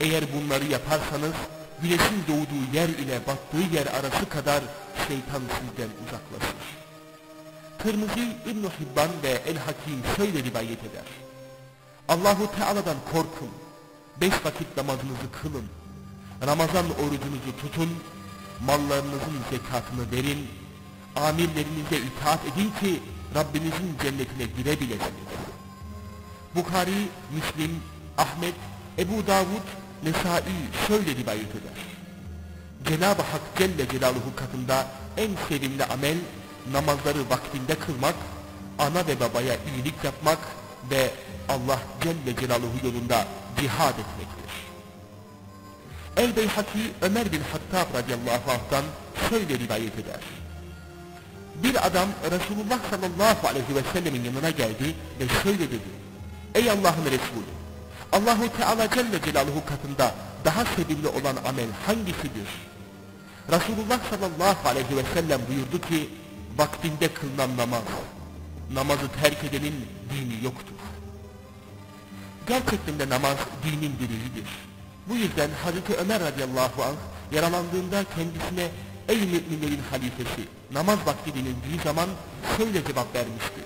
Speaker 2: Eğer bunları yaparsanız güneşin doğduğu yer ile battığı yer arası kadar şeytan sizden uzaklaşır. Tirmizi İbn Hibban ve El Hakim şöyle rivayet eder. Allahu Teala'dan korkun. Beş vakit namazınızı kılın. Ramazan orucunuzu tutun. Mallarınızın zekatını verin. Amirlerinize itaat edin ki Rabbinizin cennetine girebilesiniz. Bukhari, Müslim, Ahmet, Ebu Davud, Nesai şöyle rivayet eder. Cenab-ı Hak Celle Celaluhu katında en sevimli amel namazları vaktinde kılmak, ana ve babaya iyilik yapmak ve Allah Celle Celaluhu yolunda cihad etmektir. El-Beyhaki Ömer bin Hattab radıyallahu anh'tan şöyle rivayet eder. Bir adam Resulullah sallallahu aleyhi ve sellemin yanına geldi ve şöyle dedi. Ey Allah'ın Resulü! Allahu Teala Celle Celaluhu katında daha sevimli olan amel hangisidir? Resulullah sallallahu aleyhi ve sellem buyurdu ki vaktinde kılınan namaz. Namazı terk edenin dini yoktur. Gerçekten de namaz dinin direğidir. Bu yüzden Hazreti Ömer radıyallahu anh yaralandığında kendisine ey müminlerin halifesi namaz vakti denildiği zaman şöyle cevap vermişti.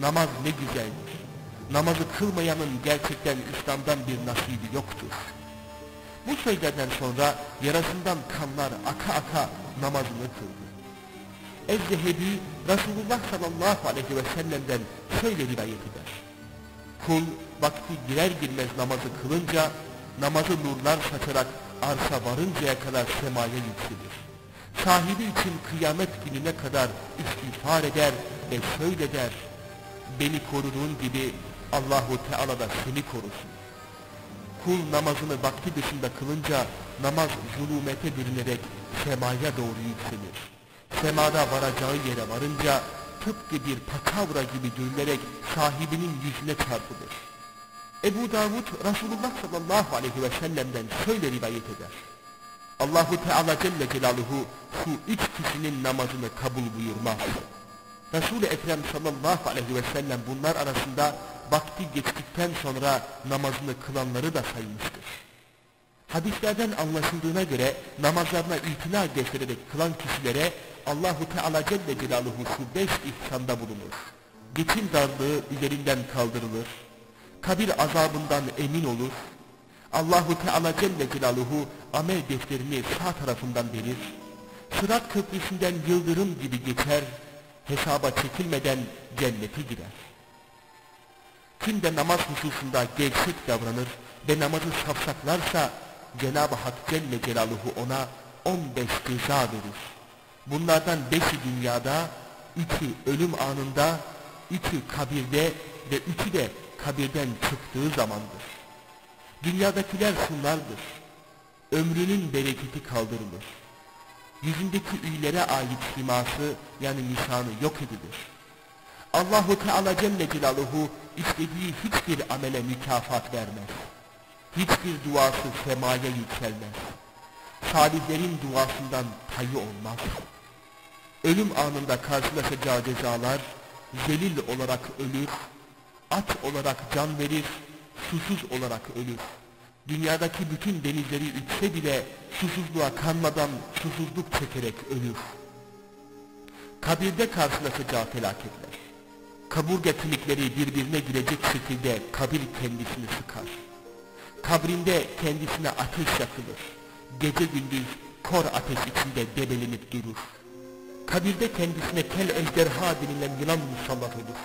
Speaker 2: Namaz ne güzeldir. Namazı kılmayanın gerçekten İslam'dan bir nasibi yoktur. Bu sözlerden sonra yarasından kanlar aka aka namazını kıldı. Ez-Zehebi Resulullah sallallahu aleyhi ve sellem'den şöyle rivayet eder. Kul vakti girer girmez namazı kılınca namazı nurlar saçarak arsa varıncaya kadar semaya yükselir. Sahibi için kıyamet gününe kadar istiğfar eder ve şöyle der. Beni koruduğun gibi Allahu Teala da seni korusun. Kul namazını vakti dışında kılınca namaz zulumete bürünerek semaya doğru yükselir. Semada varacağı yere varınca tıpkı bir pakavra gibi dürülerek sahibinin yüzüne çarpılır. Ebu Davud Resulullah sallallahu aleyhi ve sellem'den şöyle rivayet eder. Allahu Teala Celle Celaluhu şu üç kişinin namazını kabul buyurmaz. Resul-i Ekrem sallallahu aleyhi ve sellem bunlar arasında vakti geçtikten sonra namazını kılanları da saymıştır. Hadislerden anlaşıldığına göre namazlarına itina göstererek kılan kişilere Allahu Teala Celle Celaluhu şu beş ihsanda bulunur. Geçim darlığı üzerinden kaldırılır. Kabir azabından emin olur. Allahu Teala Celle Celaluhu amel defterini sağ tarafından verir. Sırat köprüsünden yıldırım gibi geçer, hesaba çekilmeden cennete girer. Kim de namaz hususunda gevşek davranır ve namazı safsaklarsa Cenab-ı Hak Celle Celaluhu ona 15 ceza verir. Bunlardan beşi dünyada, üçü ölüm anında, üçü kabirde ve üçü de kabirden çıktığı zamandır. Dünyadakiler şunlardır. Ömrünün bereketi kaldırılır. Yüzündeki üylere ait siması yani nişanı yok edilir. Allahu Teala Celle Celaluhu istediği hiçbir amele mükafat vermez. Hiçbir duası semaya yükselmez. Salihlerin duasından payı olmaz. Ölüm anında karşılaşacağı cezalar zelil olarak ölür, aç olarak can verir, susuz olarak ölür. Dünyadaki bütün denizleri ütse bile susuzluğa kanmadan susuzluk çekerek ölür. Kabirde karşılaşacağı felaketler. Kaburga kemikleri birbirine girecek şekilde kabir kendisini sıkar. Kabrinde kendisine ateş yakılır. Gece gündüz kor ateş içinde debelenip durur. Kabirde kendisine tel ejderha denilen yılan musallat olur.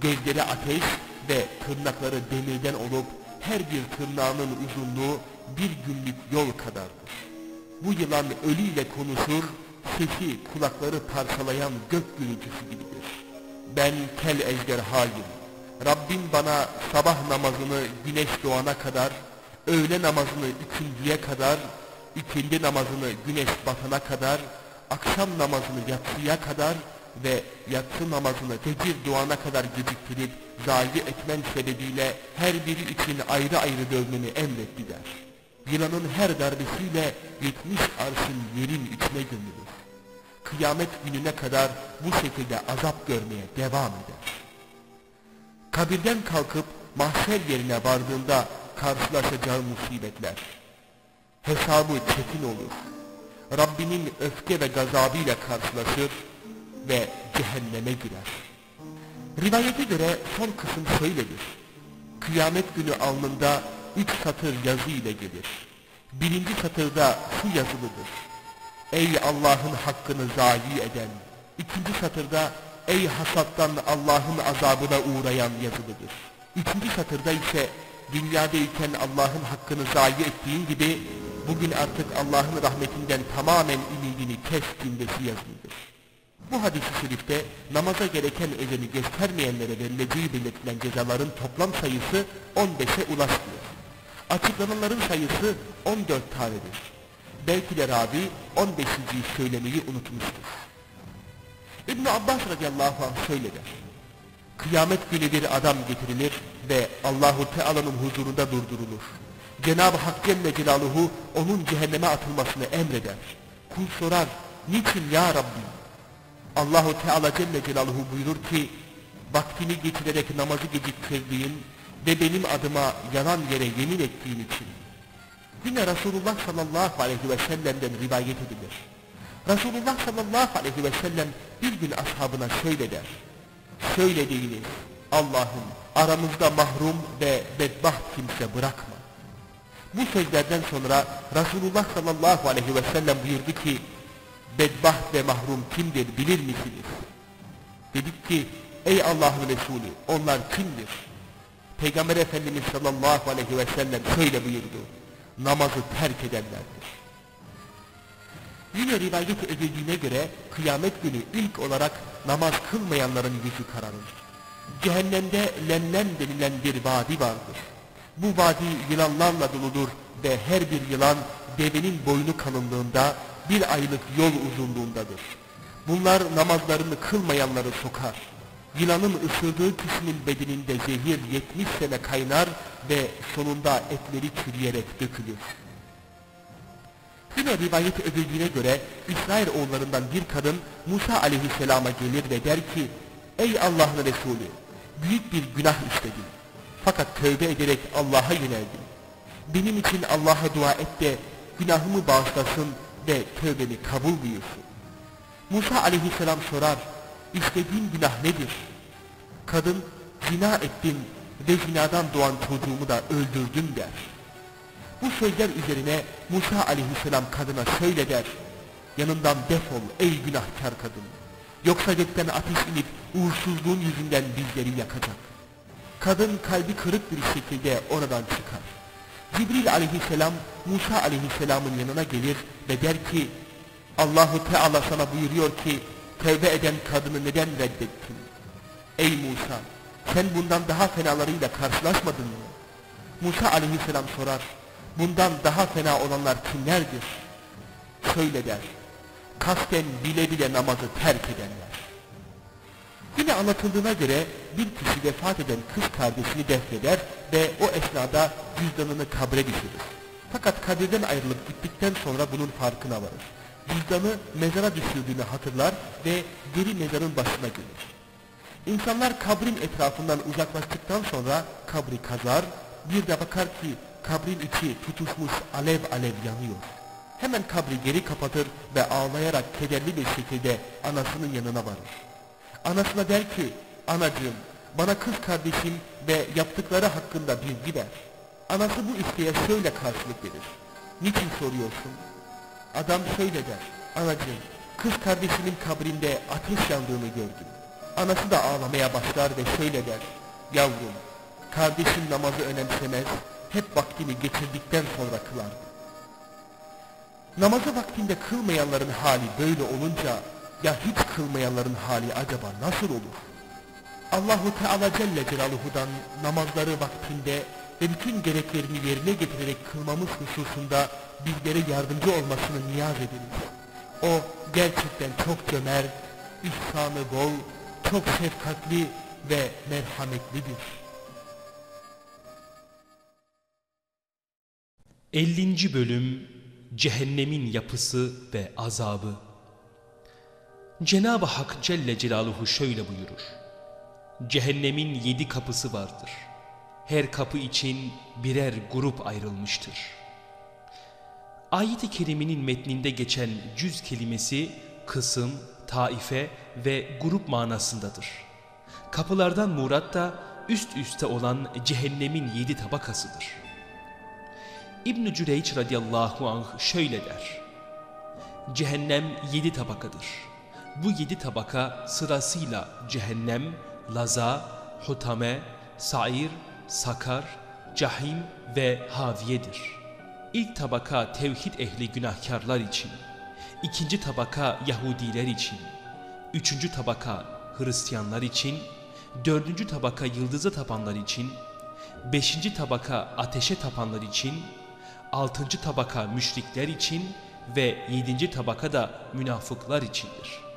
Speaker 2: Gözleri ateş ve tırnakları demirden olup her bir tırnağının uzunluğu bir günlük yol kadardır. Bu yılan ölüyle konuşur, sesi kulakları parçalayan gök gürültüsü gibidir. Ben tel ejderhayım. Rabbim bana sabah namazını güneş doğana kadar, öğle namazını ikindiye kadar, ikindi namazını güneş batana kadar, akşam namazını yatsıya kadar ve yatsı namazını tecir doğana kadar geciktirip zayi etmen sebebiyle her biri için ayrı ayrı dövmeni emretti der. Yılanın her darbesiyle yetmiş arşın yerin içine gömülür. Kıyamet gününe kadar bu şekilde azap görmeye devam eder. Kabirden kalkıp mahşer yerine vardığında karşılaşacağı musibetler. Hesabı çetin olur. Rabbinin öfke ve gazabıyla karşılaşır ve cehenneme girer. Rivayete göre son kısım şöyledir. Kıyamet günü alnında üç satır yazı ile gelir. Birinci satırda şu yazılıdır. Ey Allah'ın hakkını zayi eden. İkinci satırda ey hasattan Allah'ın azabına uğrayan yazılıdır. Üçüncü satırda ise dünyadayken Allah'ın hakkını zayi ettiğin gibi bugün artık Allah'ın rahmetinden tamamen ümidini kes cümlesi yazılıdır. Bu hadis-i şerifte namaza gereken özeni göstermeyenlere verileceği belirtilen cezaların toplam sayısı 15'e ulaşmıyor. Açıklananların sayısı 14 tanedir. Belki de Rabi 15. söylemeyi unutmuştur. İbn Abbas radıyallahu anh şöyle. Kıyamet günü bir adam getirilir ve Allahu Teala'nın huzurunda durdurulur. Cenab-ı Hak Celle Celaluhu onun cehenneme atılmasını emreder. Kul sorar, niçin ya Rabbim? Allahu Teala Celle Celaluhu buyurur ki, vaktini getirerek namazı geciktirdiğin ve benim adıma yalan yere yemin ettiğin için. Yine Resulullah sallallahu aleyhi ve sellem'den rivayet edilir. Resulullah sallallahu aleyhi ve sellem bir gün ashabına şöyle der. Şöyle deyiniz, Allah'ım aramızda mahrum ve bedbaht kimse bırakma. Bu sözlerden sonra Resulullah sallallahu aleyhi ve sellem buyurdu ki, bedbaht ve mahrum kimdir bilir misiniz? Dedik ki, ey Allah'ın Resulü onlar kimdir? Peygamber Efendimiz sallallahu aleyhi ve sellem şöyle buyurdu, namazı terk edenlerdir. Yine rivayet edildiğine göre kıyamet günü ilk olarak namaz kılmayanların yüzü kararır. Cehennemde lemlem denilen bir vadi vardır. Bu vadi yılanlarla doludur ve her bir yılan devenin boynu kalınlığında bir aylık yol uzunluğundadır. Bunlar namazlarını kılmayanları sokar. Yılanın ısırdığı kişinin bedeninde zehir 70 sene kaynar ve sonunda etleri çürüyerek dökülür. Yine rivayet edildiğine göre İsrail oğullarından bir kadın Musa aleyhisselama gelir ve der ki Ey Allah'ın Resulü büyük bir günah işledim. Fakat tövbe ederek Allah'a yöneldim. Benim için Allah'a dua et de günahımı bağışlasın ve tövbemi kabul buyursun. Musa aleyhisselam sorar, istediğin günah nedir? Kadın, zina ettim ve zinadan doğan çocuğumu da öldürdüm der. Bu sözler üzerine Musa aleyhisselam kadına şöyle der, yanından defol ey günahkar kadın. Yoksa gökten ateş inip uğursuzluğun yüzünden bizleri yakacak. Kadın kalbi kırık bir şekilde oradan çıkar. Cibril aleyhisselam Musa aleyhisselamın yanına gelir ve der ki Allahu Teala sana buyuruyor ki tevbe eden kadını neden reddettin? Ey Musa sen bundan daha fenalarıyla karşılaşmadın mı? Musa aleyhisselam sorar bundan daha fena olanlar kimlerdir? Şöyle der kasten bile bile namazı terk edenler. Yine anlatıldığına göre bir kişi vefat eden kız kardeşini defneder ve o esnada cüzdanını kabre düşürür. Fakat kabirden ayrılıp gittikten sonra bunun farkına varır. Cüzdanı mezara düşürdüğünü hatırlar ve geri mezarın başına gelir. İnsanlar kabrin etrafından uzaklaştıktan sonra kabri kazar, bir de bakar ki kabrin içi tutuşmuş alev alev yanıyor. Hemen kabri geri kapatır ve ağlayarak kederli bir şekilde anasının yanına varır. Anasına der ki, anacığım bana kız kardeşim ve yaptıkları hakkında bilgi ver. Anası bu isteğe şöyle karşılık verir. Niçin soruyorsun? Adam şöyle der, anacığım kız kardeşimin kabrinde ateş yandığını gördüm. Anası da ağlamaya başlar ve şöyle der, yavrum kardeşim namazı önemsemez, hep vaktini geçirdikten sonra kılardı. Namazı vaktinde kılmayanların hali böyle olunca ya hiç kılmayanların hali acaba nasıl olur? Allahu Teala Celle Celaluhu'dan namazları vaktinde ve bütün gereklerini yerine getirerek kılmamız hususunda bizlere yardımcı olmasını niyaz ediniz. O gerçekten çok cömert, ihsanı bol, çok şefkatli ve merhametlidir.
Speaker 1: 50. Bölüm Cehennemin Yapısı ve Azabı Cenab-ı Hak Celle Celaluhu şöyle buyurur. Cehennemin yedi kapısı vardır. Her kapı için birer grup ayrılmıştır. Ayet-i Kerime'nin metninde geçen cüz kelimesi kısım, taife ve grup manasındadır. Kapılardan murat da üst üste olan cehennemin yedi tabakasıdır. İbn-i Cüreyç radiyallahu anh şöyle der. Cehennem yedi tabakadır. Bu yedi tabaka sırasıyla cehennem, laza, hutame, sair, sakar, cahim ve haviyedir. İlk tabaka tevhid ehli günahkarlar için, ikinci tabaka Yahudiler için, üçüncü tabaka Hristiyanlar için, dördüncü tabaka yıldıza tapanlar için, beşinci tabaka ateşe tapanlar için, altıncı tabaka müşrikler için ve yedinci tabaka da münafıklar içindir.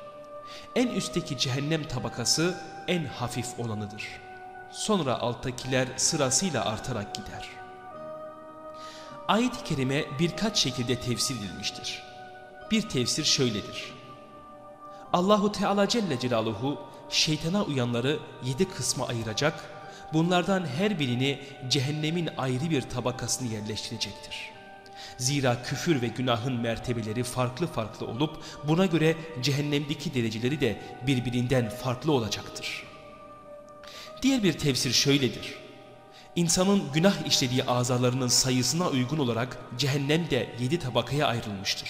Speaker 1: En üstteki cehennem tabakası en hafif olanıdır. Sonra alttakiler sırasıyla artarak gider. Ayet-i kerime birkaç şekilde tefsir edilmiştir. Bir tefsir şöyledir. Allahu Teala Celle Celaluhu şeytana uyanları yedi kısma ayıracak, bunlardan her birini cehennemin ayrı bir tabakasını yerleştirecektir. Zira küfür ve günahın mertebeleri farklı farklı olup buna göre cehennemdeki dereceleri de birbirinden farklı olacaktır. Diğer bir tefsir şöyledir. İnsanın günah işlediği azalarının sayısına uygun olarak cehennem de yedi tabakaya ayrılmıştır.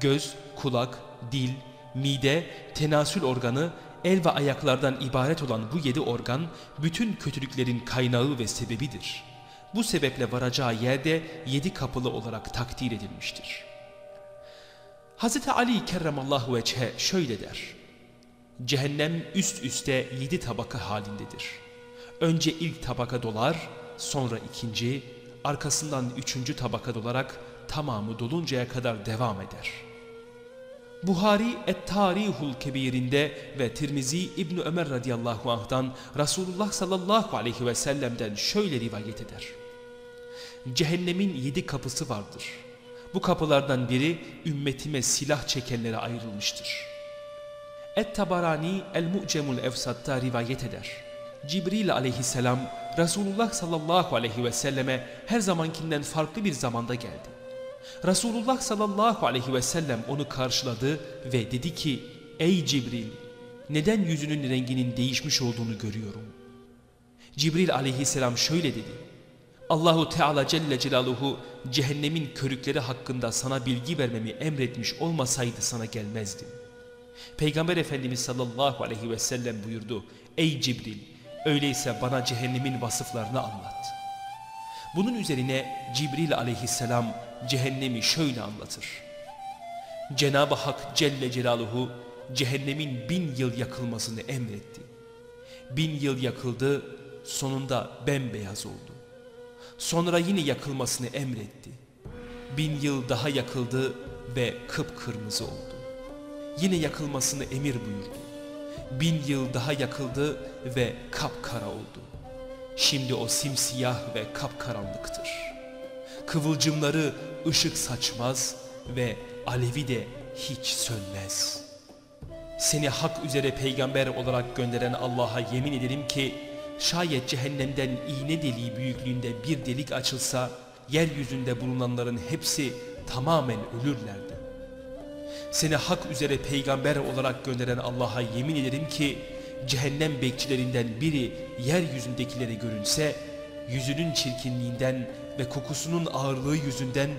Speaker 1: Göz, kulak, dil, mide, tenasül organı, el ve ayaklardan ibaret olan bu yedi organ bütün kötülüklerin kaynağı ve sebebidir. Bu sebeple varacağı yerde yedi kapılı olarak takdir edilmiştir. Hz. Ali kerramallahu veçhe şöyle der. Cehennem üst üste yedi tabaka halindedir. Önce ilk tabaka dolar, sonra ikinci, arkasından üçüncü tabaka dolarak tamamı doluncaya kadar devam eder.'' Buhari Et-Tarihul Kebir'inde ve Tirmizi İbn Ömer radıyallahu anh'tan Resulullah sallallahu aleyhi ve sellem'den şöyle rivayet eder. Cehennemin yedi kapısı vardır. Bu kapılardan biri ümmetime silah çekenlere ayrılmıştır. Et-Tabarani El-Mu'cemul Efsat'ta rivayet eder. Cibril aleyhisselam Resulullah sallallahu aleyhi ve selleme her zamankinden farklı bir zamanda geldi. Resulullah sallallahu aleyhi ve sellem onu karşıladı ve dedi ki Ey Cibril neden yüzünün renginin değişmiş olduğunu görüyorum. Cibril aleyhisselam şöyle dedi. Allahu Teala Celle Celaluhu cehennemin körükleri hakkında sana bilgi vermemi emretmiş olmasaydı sana gelmezdim. Peygamber Efendimiz sallallahu aleyhi ve sellem buyurdu. Ey Cibril öyleyse bana cehennemin vasıflarını anlat. Bunun üzerine Cibril aleyhisselam cehennemi şöyle anlatır. Cenab-ı Hak Celle Celaluhu cehennemin bin yıl yakılmasını emretti. Bin yıl yakıldı sonunda bembeyaz oldu. Sonra yine yakılmasını emretti. Bin yıl daha yakıldı ve kıpkırmızı oldu. Yine yakılmasını emir buyurdu. Bin yıl daha yakıldı ve kapkara oldu. Şimdi o simsiyah ve kapkaranlıktır. Kıvılcımları ışık saçmaz ve alevi de hiç sönmez. Seni hak üzere peygamber olarak gönderen Allah'a yemin ederim ki şayet cehennemden iğne deliği büyüklüğünde bir delik açılsa yeryüzünde bulunanların hepsi tamamen ölürlerdi. Seni hak üzere peygamber olarak gönderen Allah'a yemin ederim ki cehennem bekçilerinden biri yeryüzündekilere görünse yüzünün çirkinliğinden ve kokusunun ağırlığı yüzünden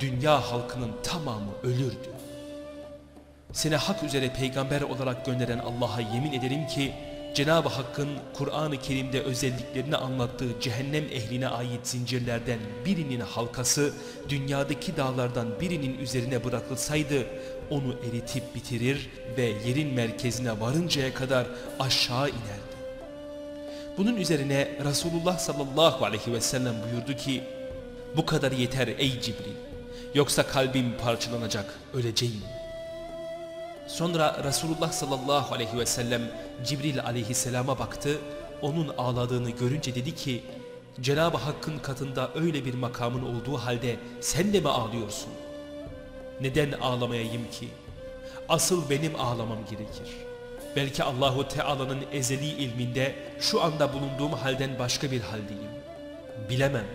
Speaker 1: dünya halkının tamamı ölürdü. Seni hak üzere peygamber olarak gönderen Allah'a yemin ederim ki Cenab-ı Hakk'ın Kur'an-ı Kerim'de özelliklerini anlattığı cehennem ehline ait zincirlerden birinin halkası dünyadaki dağlardan birinin üzerine bırakılsaydı onu eritip bitirir ve yerin merkezine varıncaya kadar aşağı inerdi. Bunun üzerine Resulullah sallallahu aleyhi ve sellem buyurdu ki bu kadar yeter ey Cibril yoksa kalbim parçalanacak öleceğim. Sonra Resulullah sallallahu aleyhi ve sellem Cibril aleyhisselama baktı. Onun ağladığını görünce dedi ki Cenab-ı Hakk'ın katında öyle bir makamın olduğu halde sen de mi ağlıyorsun? Neden ağlamayayım ki? Asıl benim ağlamam gerekir. Belki Allahu Teala'nın ezeli ilminde şu anda bulunduğum halden başka bir haldeyim. Bilemem.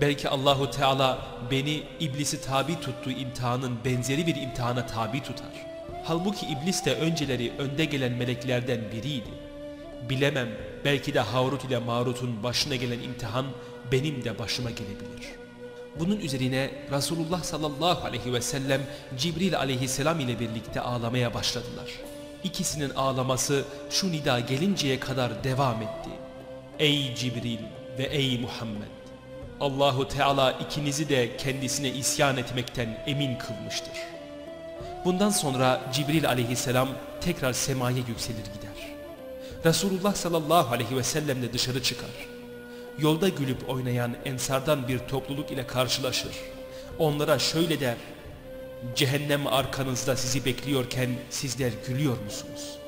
Speaker 1: Belki Allahu Teala beni iblisi tabi tuttuğu imtihanın benzeri bir imtihana tabi tutar. Halbuki iblis de önceleri önde gelen meleklerden biriydi. Bilemem belki de Havrut ile Marut'un başına gelen imtihan benim de başıma gelebilir. Bunun üzerine Resulullah sallallahu aleyhi ve sellem Cibril aleyhisselam ile birlikte ağlamaya başladılar. İkisinin ağlaması şu nida gelinceye kadar devam etti. Ey Cibril ve ey Muhammed! Allahu Teala ikinizi de kendisine isyan etmekten emin kılmıştır.'' Bundan sonra Cibril aleyhisselam tekrar semaya yükselir gider. Resulullah sallallahu aleyhi ve sellem de dışarı çıkar. Yolda gülüp oynayan ensardan bir topluluk ile karşılaşır. Onlara şöyle der. Cehennem arkanızda sizi bekliyorken sizler gülüyor musunuz?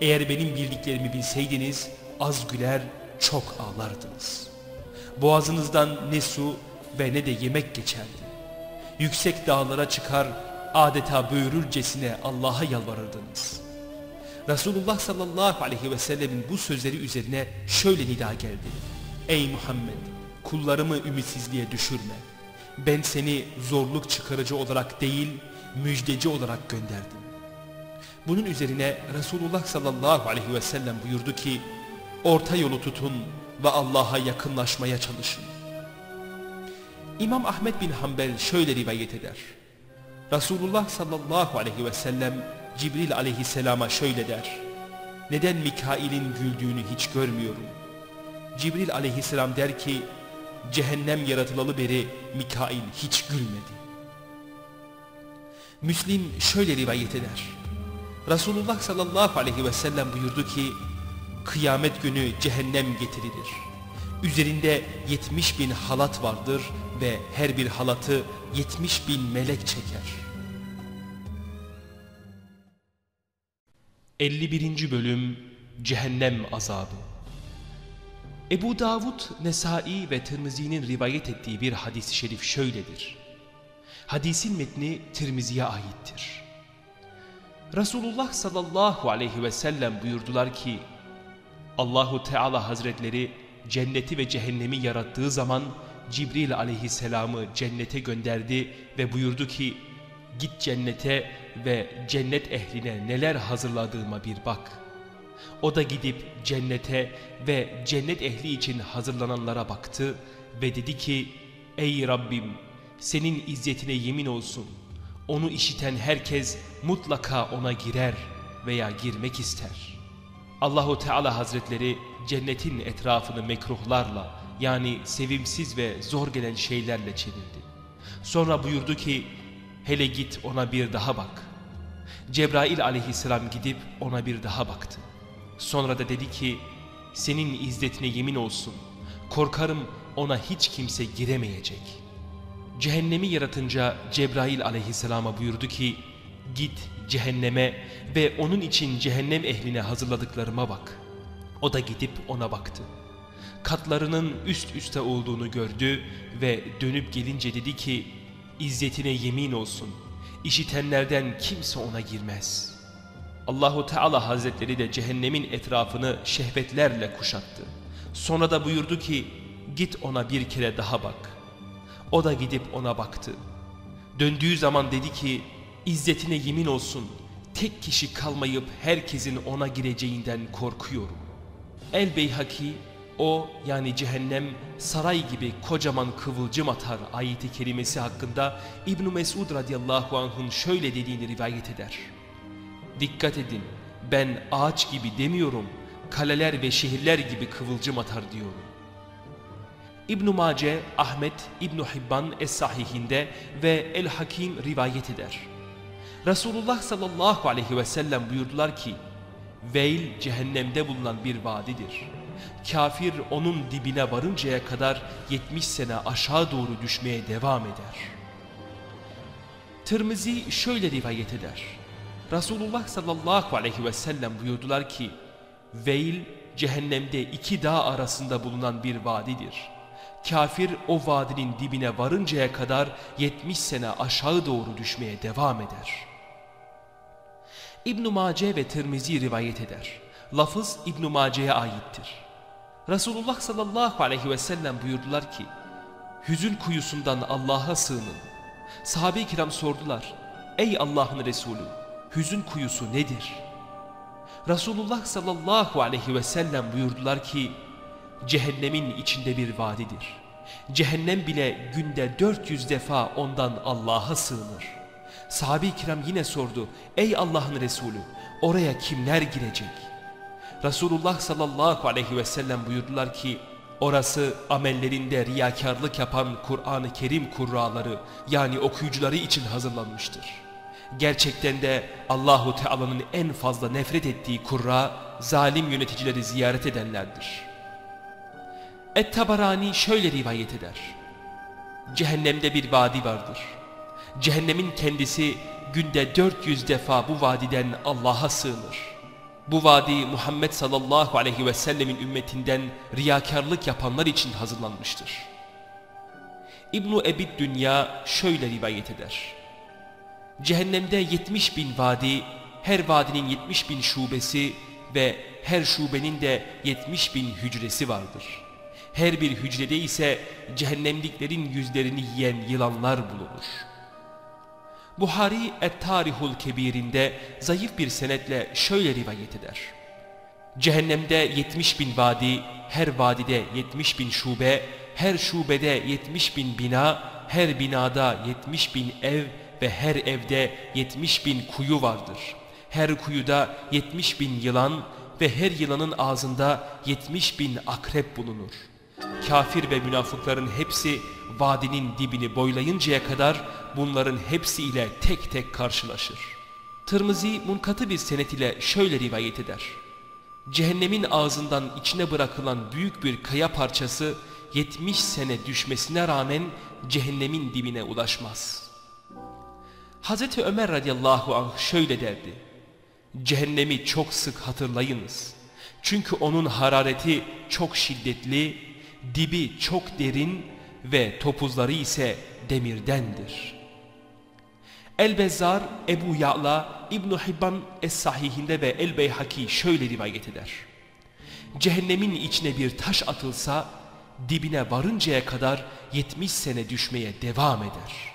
Speaker 1: Eğer benim bildiklerimi bilseydiniz az güler çok ağlardınız. Boğazınızdan ne su ve ne de yemek geçerdi. Yüksek dağlara çıkar adeta buyururcesine Allah'a yalvarırdınız. Resulullah sallallahu aleyhi ve sellemin bu sözleri üzerine şöyle nida geldi. Ey Muhammed kullarımı ümitsizliğe düşürme. Ben seni zorluk çıkarıcı olarak değil müjdeci olarak gönderdim. Bunun üzerine Resulullah sallallahu aleyhi ve sellem buyurdu ki orta yolu tutun ve Allah'a yakınlaşmaya çalışın. İmam Ahmet bin Hanbel şöyle rivayet eder. Resulullah sallallahu aleyhi ve sellem Cibril aleyhisselama şöyle der. Neden Mikail'in güldüğünü hiç görmüyorum? Cibril aleyhisselam der ki cehennem yaratılalı beri Mikail hiç gülmedi. Müslim şöyle rivayet eder. Resulullah sallallahu aleyhi ve sellem buyurdu ki kıyamet günü cehennem getirilir. Üzerinde yetmiş bin halat vardır ve her bir halatı yetmiş bin melek çeker. 51. Bölüm Cehennem Azabı Ebu Davud, Nesai ve Tirmizi'nin rivayet ettiği bir hadis-i şerif şöyledir. Hadisin metni Tirmizi'ye aittir. Resulullah sallallahu aleyhi ve sellem buyurdular ki, Allahu Teala Hazretleri cenneti ve cehennemi yarattığı zaman Cibril aleyhisselamı cennete gönderdi ve buyurdu ki git cennete ve cennet ehline neler hazırladığıma bir bak. O da gidip cennete ve cennet ehli için hazırlananlara baktı ve dedi ki ey Rabbim senin izzetine yemin olsun onu işiten herkes mutlaka ona girer veya girmek ister. Allahu Teala Hazretleri cennetin etrafını mekruhlarla yani sevimsiz ve zor gelen şeylerle çevirdi. Sonra buyurdu ki hele git ona bir daha bak. Cebrail aleyhisselam gidip ona bir daha baktı. Sonra da dedi ki senin izzetine yemin olsun korkarım ona hiç kimse giremeyecek. Cehennemi yaratınca Cebrail aleyhisselama buyurdu ki git cehenneme ve onun için cehennem ehline hazırladıklarıma bak. O da gidip ona baktı katlarının üst üste olduğunu gördü ve dönüp gelince dedi ki İzzetine yemin olsun işitenlerden kimse ona girmez. Allahu Teala Hazretleri de cehennemin etrafını şehvetlerle kuşattı. Sonra da buyurdu ki git ona bir kere daha bak. O da gidip ona baktı. Döndüğü zaman dedi ki İzzetine yemin olsun tek kişi kalmayıp herkesin ona gireceğinden korkuyorum. El Beyhaki o yani cehennem saray gibi kocaman kıvılcım atar ayeti kerimesi hakkında İbn Mesud radıyallahu anh'ın şöyle dediğini rivayet eder. Dikkat edin ben ağaç gibi demiyorum kaleler ve şehirler gibi kıvılcım atar diyorum. İbn Mace, Ahmet, İbn Hibban Es-Sahihinde ve El-Hakim rivayet eder. Resulullah sallallahu aleyhi ve sellem buyurdular ki Veil cehennemde bulunan bir vadidir. Kafir onun dibine varıncaya kadar 70 sene aşağı doğru düşmeye devam eder. Tirmizi şöyle rivayet eder. Resulullah sallallahu aleyhi ve sellem buyurdular ki Veil cehennemde iki dağ arasında bulunan bir vadidir. Kafir o vadinin dibine varıncaya kadar 70 sene aşağı doğru düşmeye devam eder.'' İbn-i Mace ve Tirmizi rivayet eder. Lafız İbn-i Mace'ye aittir. Resulullah sallallahu aleyhi ve sellem buyurdular ki, Hüzün kuyusundan Allah'a sığının. Sahabe-i kiram sordular, Ey Allah'ın Resulü, hüzün kuyusu nedir? Resulullah sallallahu aleyhi ve sellem buyurdular ki, Cehennemin içinde bir vadidir. Cehennem bile günde 400 defa ondan Allah'a sığınır. Sahabe-i kiram yine sordu. Ey Allah'ın Resulü oraya kimler girecek? Resulullah sallallahu aleyhi ve sellem buyurdular ki orası amellerinde riyakarlık yapan Kur'an-ı Kerim kurraları yani okuyucuları için hazırlanmıştır. Gerçekten de Allahu Teala'nın en fazla nefret ettiği kurra zalim yöneticileri ziyaret edenlerdir. Et-Tabarani şöyle rivayet eder. Cehennemde bir vadi vardır. Cehennemin kendisi günde 400 defa bu vadiden Allah'a sığınır. Bu vadi Muhammed sallallahu aleyhi ve sellemin ümmetinden riyakarlık yapanlar için hazırlanmıştır. İbn-i Ebid Dünya şöyle rivayet eder. Cehennemde 70 bin vadi, her vadinin 70 bin şubesi ve her şubenin de 70 bin hücresi vardır. Her bir hücrede ise cehennemliklerin yüzlerini yiyen yılanlar bulunur. Buhari Et-Tarihul Kebir'inde zayıf bir senetle şöyle rivayet eder. Cehennemde 70 bin vadi, her vadide 70 bin şube, her şubede 70 bin bina, her binada 70 bin ev ve her evde 70 bin kuyu vardır. Her kuyuda 70 bin yılan ve her yılanın ağzında 70 bin akrep bulunur. Kafir ve münafıkların hepsi vadinin dibini boylayıncaya kadar bunların hepsiyle tek tek karşılaşır. Tirmizi munkatı bir senet ile şöyle rivayet eder. Cehennemin ağzından içine bırakılan büyük bir kaya parçası 70 sene düşmesine rağmen cehennemin dibine ulaşmaz. Hazreti Ömer radıyallahu anh şöyle derdi. Cehennemi çok sık hatırlayınız. Çünkü onun harareti çok şiddetli, dibi çok derin ve topuzları ise demirdendir. El-Bezzar, Ebu Ya'la, İbn Hibban Es-Sahihinde ve El-Beyhaki şöyle rivayet eder. Cehennemin içine bir taş atılsa dibine varıncaya kadar 70 sene düşmeye devam eder.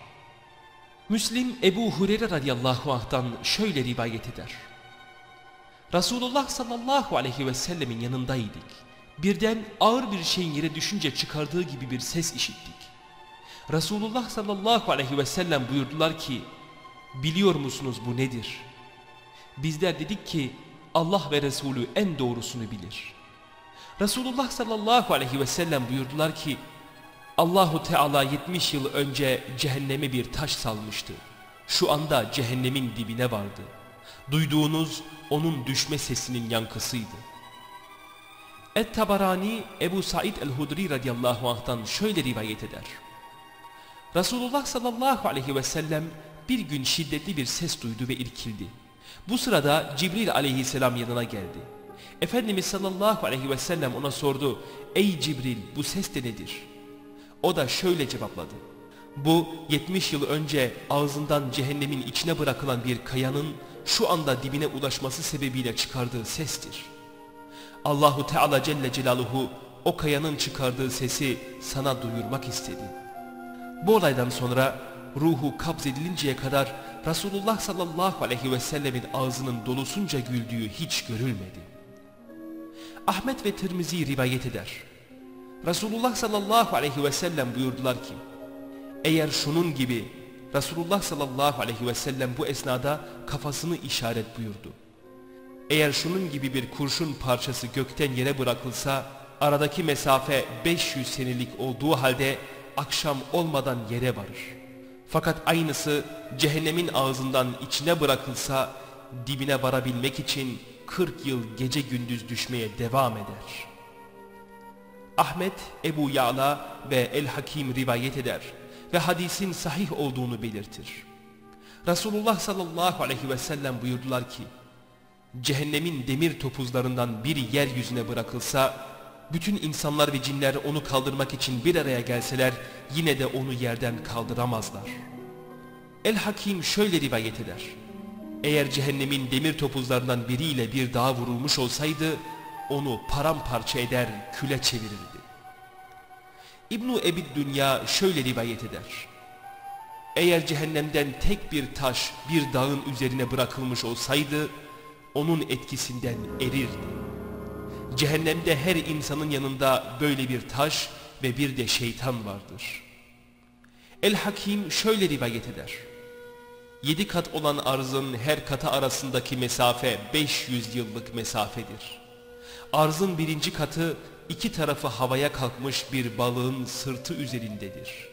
Speaker 1: Müslim Ebu Hureyre radıyallahu anh'tan şöyle rivayet eder. Resulullah sallallahu aleyhi ve sellemin yanındaydık. Birden ağır bir şeyin yere düşünce çıkardığı gibi bir ses işittik. Resulullah sallallahu aleyhi ve sellem buyurdular ki biliyor musunuz bu nedir? Bizler dedik ki Allah ve Resulü en doğrusunu bilir. Resulullah sallallahu aleyhi ve sellem buyurdular ki Allahu Teala 70 yıl önce cehenneme bir taş salmıştı. Şu anda cehennemin dibine vardı. Duyduğunuz onun düşme sesinin yankısıydı. Et-Tabarani Ebu Said el-Hudri radıyallahu anh'tan şöyle rivayet eder. Resulullah sallallahu aleyhi ve sellem bir gün şiddetli bir ses duydu ve irkildi. Bu sırada Cibril aleyhisselam yanına geldi. Efendimiz sallallahu aleyhi ve sellem ona sordu. Ey Cibril bu ses de nedir? O da şöyle cevapladı. Bu 70 yıl önce ağzından cehennemin içine bırakılan bir kayanın şu anda dibine ulaşması sebebiyle çıkardığı sestir. Allahu Teala Celle Celaluhu o kayanın çıkardığı sesi sana duyurmak istedi. Bu olaydan sonra ruhu kabzedilinceye kadar Resulullah sallallahu aleyhi ve sellemin ağzının dolusunca güldüğü hiç görülmedi. Ahmet ve Tirmizi rivayet eder. Resulullah sallallahu aleyhi ve sellem buyurdular ki eğer şunun gibi Resulullah sallallahu aleyhi ve sellem bu esnada kafasını işaret buyurdu. Eğer şunun gibi bir kurşun parçası gökten yere bırakılsa aradaki mesafe 500 senelik olduğu halde akşam olmadan yere varır. Fakat aynısı cehennemin ağzından içine bırakılsa dibine varabilmek için 40 yıl gece gündüz düşmeye devam eder. Ahmet, Ebu Ya'la ve El-Hakim rivayet eder ve hadisin sahih olduğunu belirtir. Resulullah sallallahu aleyhi ve sellem buyurdular ki, cehennemin demir topuzlarından biri yeryüzüne bırakılsa, bütün insanlar ve cinler onu kaldırmak için bir araya gelseler yine de onu yerden kaldıramazlar. El-Hakim şöyle rivayet eder. Eğer cehennemin demir topuzlarından biriyle bir dağ vurulmuş olsaydı onu paramparça eder küle çevirirdi. İbnu Ebid Dünya şöyle rivayet eder. Eğer cehennemden tek bir taş bir dağın üzerine bırakılmış olsaydı onun etkisinden erirdi. Cehennemde her insanın yanında böyle bir taş ve bir de şeytan vardır. El-Hakim şöyle rivayet eder. Yedi kat olan arzın her kata arasındaki mesafe 500 yıllık mesafedir. Arzın birinci katı iki tarafı havaya kalkmış bir balığın sırtı üzerindedir.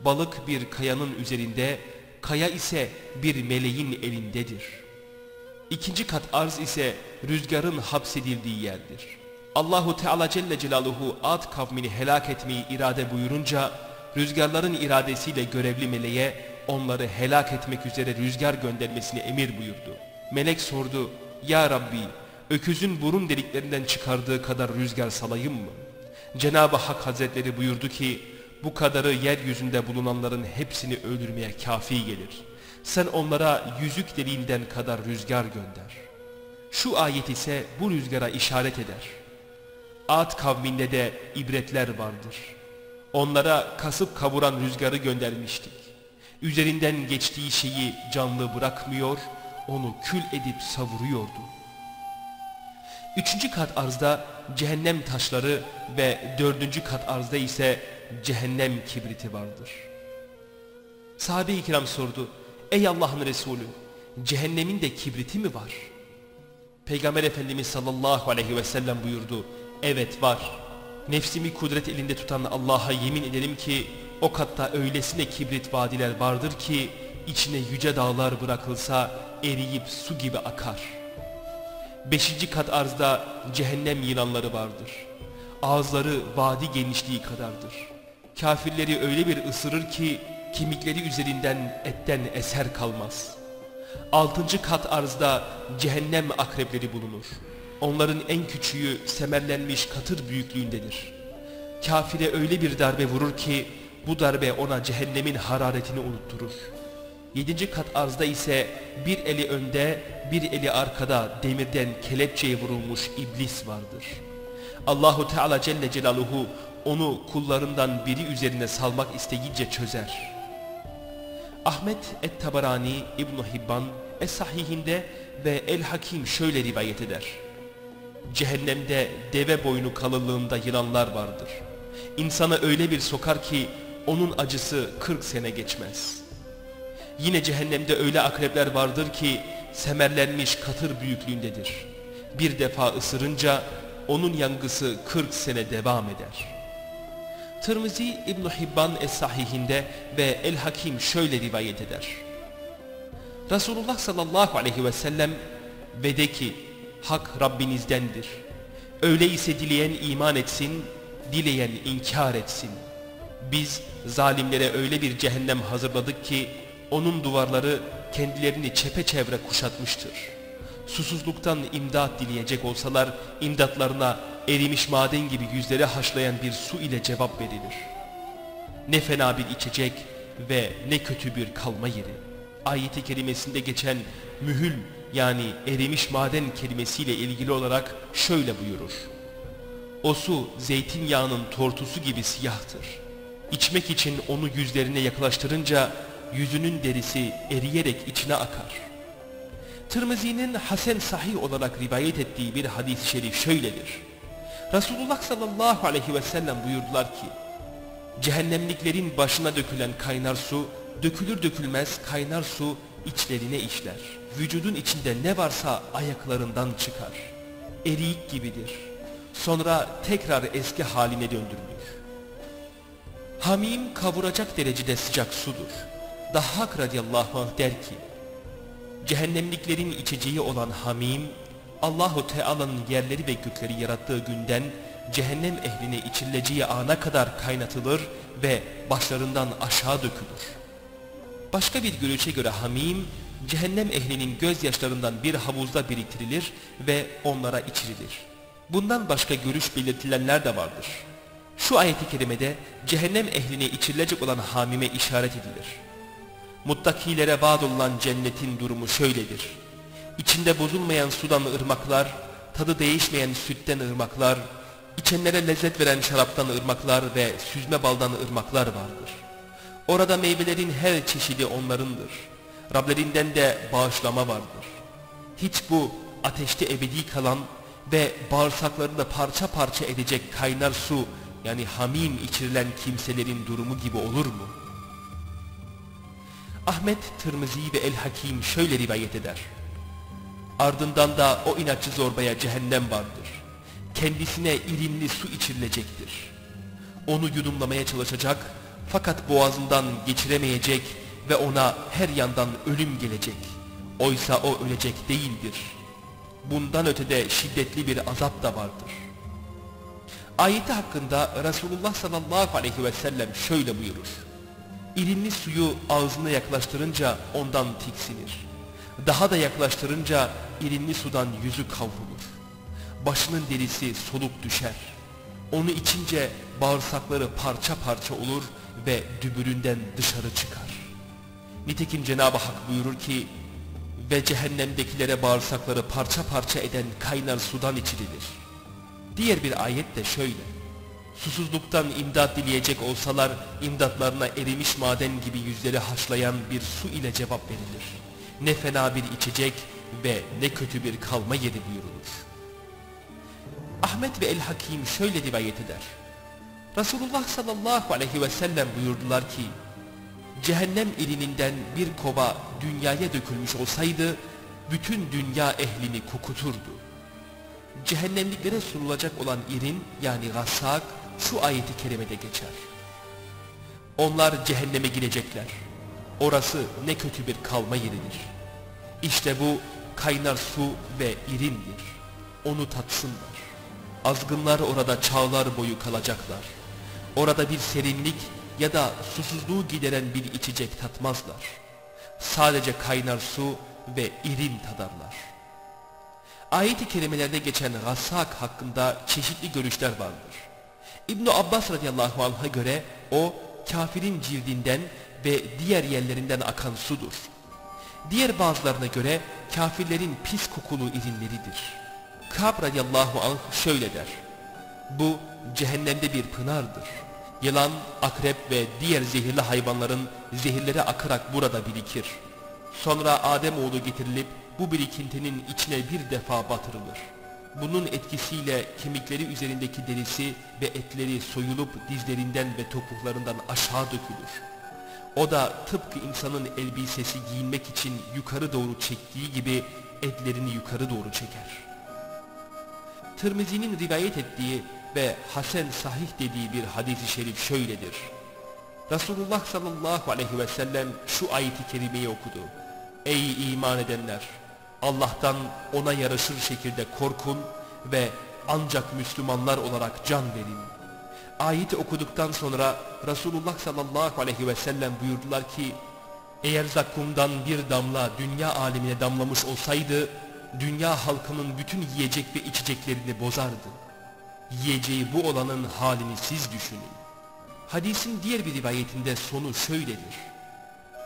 Speaker 1: Balık bir kayanın üzerinde, kaya ise bir meleğin elindedir. İkinci kat arz ise rüzgarın hapsedildiği yerdir. Allahu Teala Celle Celaluhu Ad kavmini helak etmeyi irade buyurunca rüzgarların iradesiyle görevli meleğe onları helak etmek üzere rüzgar göndermesini emir buyurdu. Melek sordu, Ya Rabbi öküzün burun deliklerinden çıkardığı kadar rüzgar salayım mı? Cenab-ı Hak Hazretleri buyurdu ki, bu kadarı yeryüzünde bulunanların hepsini öldürmeye kafi gelir. Sen onlara yüzük deliğinden kadar rüzgar gönder. Şu ayet ise bu rüzgara işaret eder. Ad kavminde de ibretler vardır. Onlara kasıp kavuran rüzgarı göndermiştik. Üzerinden geçtiği şeyi canlı bırakmıyor, onu kül edip savuruyordu. Üçüncü kat arzda cehennem taşları ve dördüncü kat arzda ise cehennem kibriti vardır. Sahabe-i kiram sordu. Ey Allah'ın Resulü cehennemin de kibriti mi var? Peygamber Efendimiz sallallahu aleyhi ve sellem buyurdu. Evet var. Nefsimi kudret elinde tutan Allah'a yemin ederim ki o katta öylesine kibrit vadiler vardır ki içine yüce dağlar bırakılsa eriyip su gibi akar. Beşinci kat arzda cehennem yılanları vardır. Ağızları vadi genişliği kadardır. Kafirleri öyle bir ısırır ki kemikleri üzerinden etten eser kalmaz. Altıncı kat arzda cehennem akrepleri bulunur. Onların en küçüğü semerlenmiş katır büyüklüğündedir. Kafire öyle bir darbe vurur ki bu darbe ona cehennemin hararetini unutturur. Yedinci kat arzda ise bir eli önde bir eli arkada demirden kelepçeye vurulmuş iblis vardır. Allahu Teala Celle Celaluhu onu kullarından biri üzerine salmak isteyince çözer. Ahmet et-Tabarani, İbn Hibban Es-Sahihinde ve El-Hakim şöyle rivayet eder. Cehennemde deve boynu kalınlığında yılanlar vardır. İnsana öyle bir sokar ki onun acısı 40 sene geçmez. Yine cehennemde öyle akrepler vardır ki semerlenmiş katır büyüklüğündedir. Bir defa ısırınca onun yangısı 40 sene devam eder. Tirmizi İbn Hibban Es-Sahihinde ve El-Hakim şöyle rivayet eder. Resulullah sallallahu aleyhi ve sellem ve de ki hak Rabbinizdendir. Öyleyse dileyen iman etsin, dileyen inkar etsin. Biz zalimlere öyle bir cehennem hazırladık ki onun duvarları kendilerini çepeçevre kuşatmıştır. Susuzluktan imdat dileyecek olsalar imdatlarına erimiş maden gibi yüzleri haşlayan bir su ile cevap verilir. Ne fena bir içecek ve ne kötü bir kalma yeri. Ayet-i kerimesinde geçen mühül yani erimiş maden kelimesiyle ilgili olarak şöyle buyurur. O su zeytinyağının tortusu gibi siyahtır. İçmek için onu yüzlerine yaklaştırınca yüzünün derisi eriyerek içine akar. Tirmizi'nin Hasan sahih olarak rivayet ettiği bir hadis-i şerif şöyledir. Resulullah sallallahu aleyhi ve sellem buyurdular ki, Cehennemliklerin başına dökülen kaynar su, dökülür dökülmez kaynar su içlerine işler. Vücudun içinde ne varsa ayaklarından çıkar. Eriyik gibidir. Sonra tekrar eski haline döndürülür. Hamim kavuracak derecede sıcak sudur. Dahhak radiyallahu anh der ki, Cehennemliklerin içeceği olan hamim, Allahu Teala'nın yerleri ve gökleri yarattığı günden cehennem ehline içileceği ana kadar kaynatılır ve başlarından aşağı dökülür. Başka bir görüşe göre hamim, cehennem ehlinin gözyaşlarından bir havuzda biriktirilir ve onlara içirilir. Bundan başka görüş belirtilenler de vardır. Şu ayeti kerimede cehennem ehline içirilecek olan hamime işaret edilir. Muttakilere vaad olunan cennetin durumu şöyledir. İçinde bozulmayan sudan ırmaklar, tadı değişmeyen sütten ırmaklar, içenlere lezzet veren şaraptan ırmaklar ve süzme baldan ırmaklar vardır. Orada meyvelerin her çeşidi onlarındır. Rablerinden de bağışlama vardır. Hiç bu ateşte ebedi kalan ve bağırsaklarını parça parça edecek kaynar su yani hamim içirilen kimselerin durumu gibi olur mu? Ahmet Tirmizi ve El Hakim şöyle rivayet eder. Ardından da o inatçı zorbaya cehennem vardır. Kendisine ilimli su içirilecektir. Onu yudumlamaya çalışacak fakat boğazından geçiremeyecek ve ona her yandan ölüm gelecek. Oysa o ölecek değildir. Bundan ötede şiddetli bir azap da vardır. Ayeti hakkında Resulullah sallallahu aleyhi ve sellem şöyle buyurur. İlimli suyu ağzına yaklaştırınca ondan tiksinir. Daha da yaklaştırınca ilimli sudan yüzü kavrulur. Başının derisi soluk düşer. Onu içince bağırsakları parça parça olur ve dübüründen dışarı çıkar. Nitekim Cenab-ı Hak buyurur ki ve cehennemdekilere bağırsakları parça parça eden kaynar sudan içirilir. Diğer bir ayet de şöyle. Susuzluktan imdat dileyecek olsalar imdatlarına erimiş maden gibi yüzleri haşlayan bir su ile cevap verilir. Ne fena bir içecek ve ne kötü bir kalma yeri buyurulur. Ahmet ve El-Hakim şöyle rivayet eder. Resulullah sallallahu aleyhi ve sellem buyurdular ki cehennem irininden bir kova dünyaya dökülmüş olsaydı bütün dünya ehlini kokuturdu. Cehennemliklere sunulacak olan irin yani gassak şu ayeti kerimede geçer. Onlar cehenneme girecekler. Orası ne kötü bir kalma yeridir. İşte bu kaynar su ve irindir. Onu tatsınlar. Azgınlar orada çağlar boyu kalacaklar. Orada bir serinlik ya da susuzluğu gideren bir içecek tatmazlar. Sadece kaynar su ve irin tadarlar. Ayet-i kerimelerde geçen gassak hakkında çeşitli görüşler vardır. İbn Abbas radıyallahu anh'a göre o kafirin cildinden ve diğer yerlerinden akan sudur. Diğer bazılarına göre kafirlerin pis kokulu irinleridir. Kab radıyallahu anh şöyle der. Bu cehennemde bir pınardır. Yılan, akrep ve diğer zehirli hayvanların zehirleri akarak burada birikir. Sonra Ademoğlu getirilip bu birikintinin içine bir defa batırılır. Bunun etkisiyle kemikleri üzerindeki derisi ve etleri soyulup dizlerinden ve topuklarından aşağı dökülür. O da tıpkı insanın elbisesi giyinmek için yukarı doğru çektiği gibi etlerini yukarı doğru çeker. Tirmizi'nin rivayet ettiği ve Hasan sahih dediği bir hadisi şerif şöyledir. Resulullah sallallahu aleyhi ve sellem şu ayeti kerimeyi okudu. Ey iman edenler! Allah'tan ona yaraşır şekilde korkun ve ancak Müslümanlar olarak can verin. Ayeti okuduktan sonra Resulullah sallallahu aleyhi ve sellem buyurdular ki eğer zakkumdan bir damla dünya alemine damlamış olsaydı dünya halkının bütün yiyecek ve içeceklerini bozardı. Yiyeceği bu olanın halini siz düşünün. Hadisin diğer bir rivayetinde sonu şöyledir.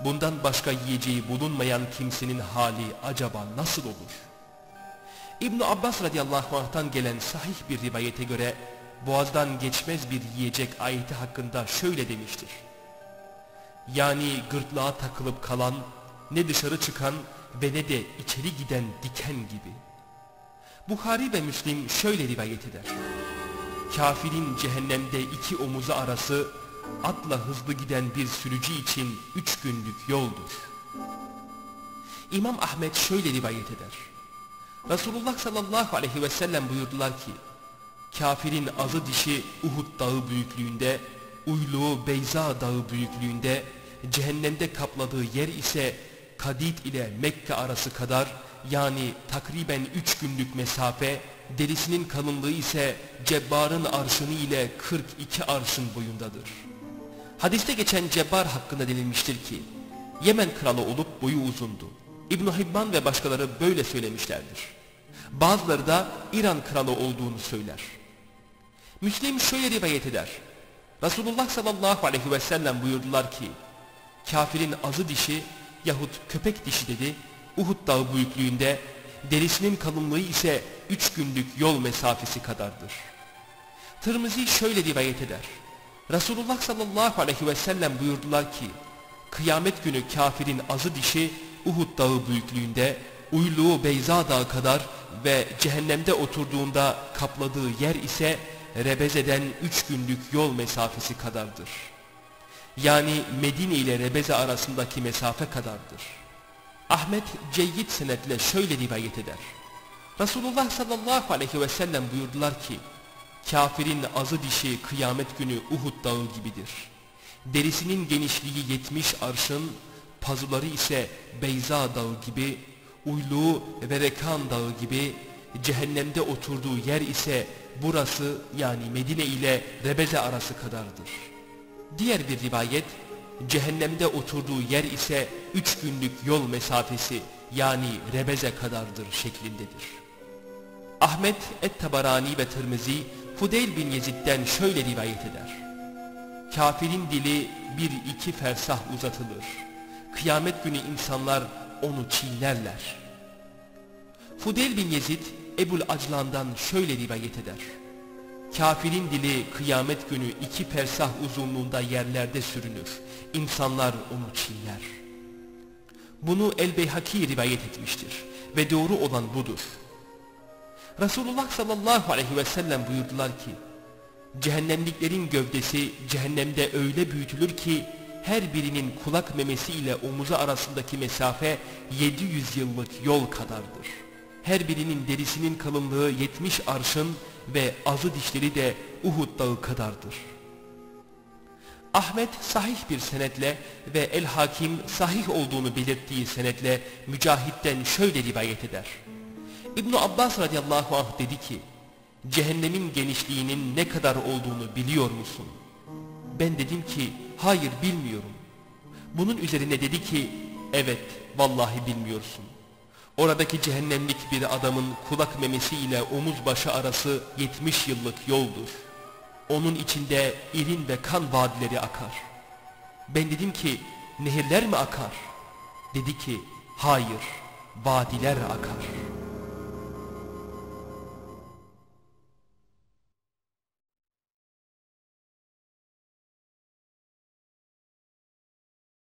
Speaker 1: Bundan başka yiyeceği bulunmayan kimsenin hali acaba nasıl olur? İbn Abbas radıyallahu anh'tan gelen sahih bir rivayete göre boğazdan geçmez bir yiyecek ayeti hakkında şöyle demiştir. Yani gırtlağa takılıp kalan, ne dışarı çıkan ve ne de içeri giden diken gibi. Bukhari ve Müslim şöyle rivayet eder. Kafirin cehennemde iki omuzu arası atla hızlı giden bir sürücü için üç günlük yoldur. İmam Ahmet şöyle rivayet eder. Resulullah sallallahu aleyhi ve sellem buyurdular ki, kafirin azı dişi Uhud dağı büyüklüğünde, uyluğu Beyza dağı büyüklüğünde, cehennemde kapladığı yer ise Kadid ile Mekke arası kadar yani takriben üç günlük mesafe, derisinin kalınlığı ise Cebbar'ın arşını ile 42 arşın boyundadır. Hadiste geçen Cebbar hakkında denilmiştir ki, Yemen kralı olup boyu uzundu. İbn Hibban ve başkaları böyle söylemişlerdir. Bazıları da İran kralı olduğunu söyler. Müslim şöyle rivayet eder. Resulullah sallallahu aleyhi ve sellem buyurdular ki, kafirin azı dişi yahut köpek dişi dedi, Uhud dağı büyüklüğünde, derisinin kalınlığı ise üç günlük yol mesafesi kadardır. Tirmizi şöyle rivayet eder. Resulullah sallallahu aleyhi ve sellem buyurdular ki, kıyamet günü kafirin azı dişi Uhud dağı büyüklüğünde, uyluğu Beyza dağı kadar ve cehennemde oturduğunda kapladığı yer ise Rebeze'den üç günlük yol mesafesi kadardır. Yani Medine ile Rebeze arasındaki mesafe kadardır. Ahmet ceyyid senetle şöyle rivayet eder. Resulullah sallallahu aleyhi ve sellem buyurdular ki, kafirin azı dişi kıyamet günü Uhud dağı gibidir. Derisinin genişliği yetmiş arşın, pazuları ise Beyza dağı gibi, uyluğu Verekan dağı gibi, cehennemde oturduğu yer ise burası yani Medine ile Rebeze arası kadardır. Diğer bir rivayet, cehennemde oturduğu yer ise üç günlük yol mesafesi yani Rebeze kadardır şeklindedir. Ahmet Et-Tabarani ve Tirmizi Fudeyl bin Yezid'den şöyle rivayet eder. Kafirin dili bir iki fersah uzatılır. Kıyamet günü insanlar onu çiğnerler. Fudeyl bin Yezid Ebul Aclan'dan şöyle rivayet eder. Kafirin dili kıyamet günü iki persah uzunluğunda yerlerde sürünür. İnsanlar onu çiğner. Bunu El-Beyhaki rivayet etmiştir ve doğru olan budur. Resulullah sallallahu aleyhi ve sellem buyurdular ki, Cehennemliklerin gövdesi cehennemde öyle büyütülür ki her birinin kulak memesi ile omuzu arasındaki mesafe 700 yıllık yol kadardır. Her birinin derisinin kalınlığı 70 arşın ve azı dişleri de Uhud dağı kadardır. Ahmet sahih bir senetle ve El-Hakim sahih olduğunu belirttiği senetle Mücahit'ten şöyle rivayet eder. İbn Abbas radıyallahu anh dedi ki, cehennemin genişliğinin ne kadar olduğunu biliyor musun? Ben dedim ki, hayır bilmiyorum. Bunun üzerine dedi ki, evet vallahi bilmiyorsun. Oradaki cehennemlik bir adamın kulak memesi ile omuz başı arası 70 yıllık yoldur. Onun içinde irin ve kan vadileri akar. Ben dedim ki nehirler mi akar? Dedi ki hayır vadiler akar.''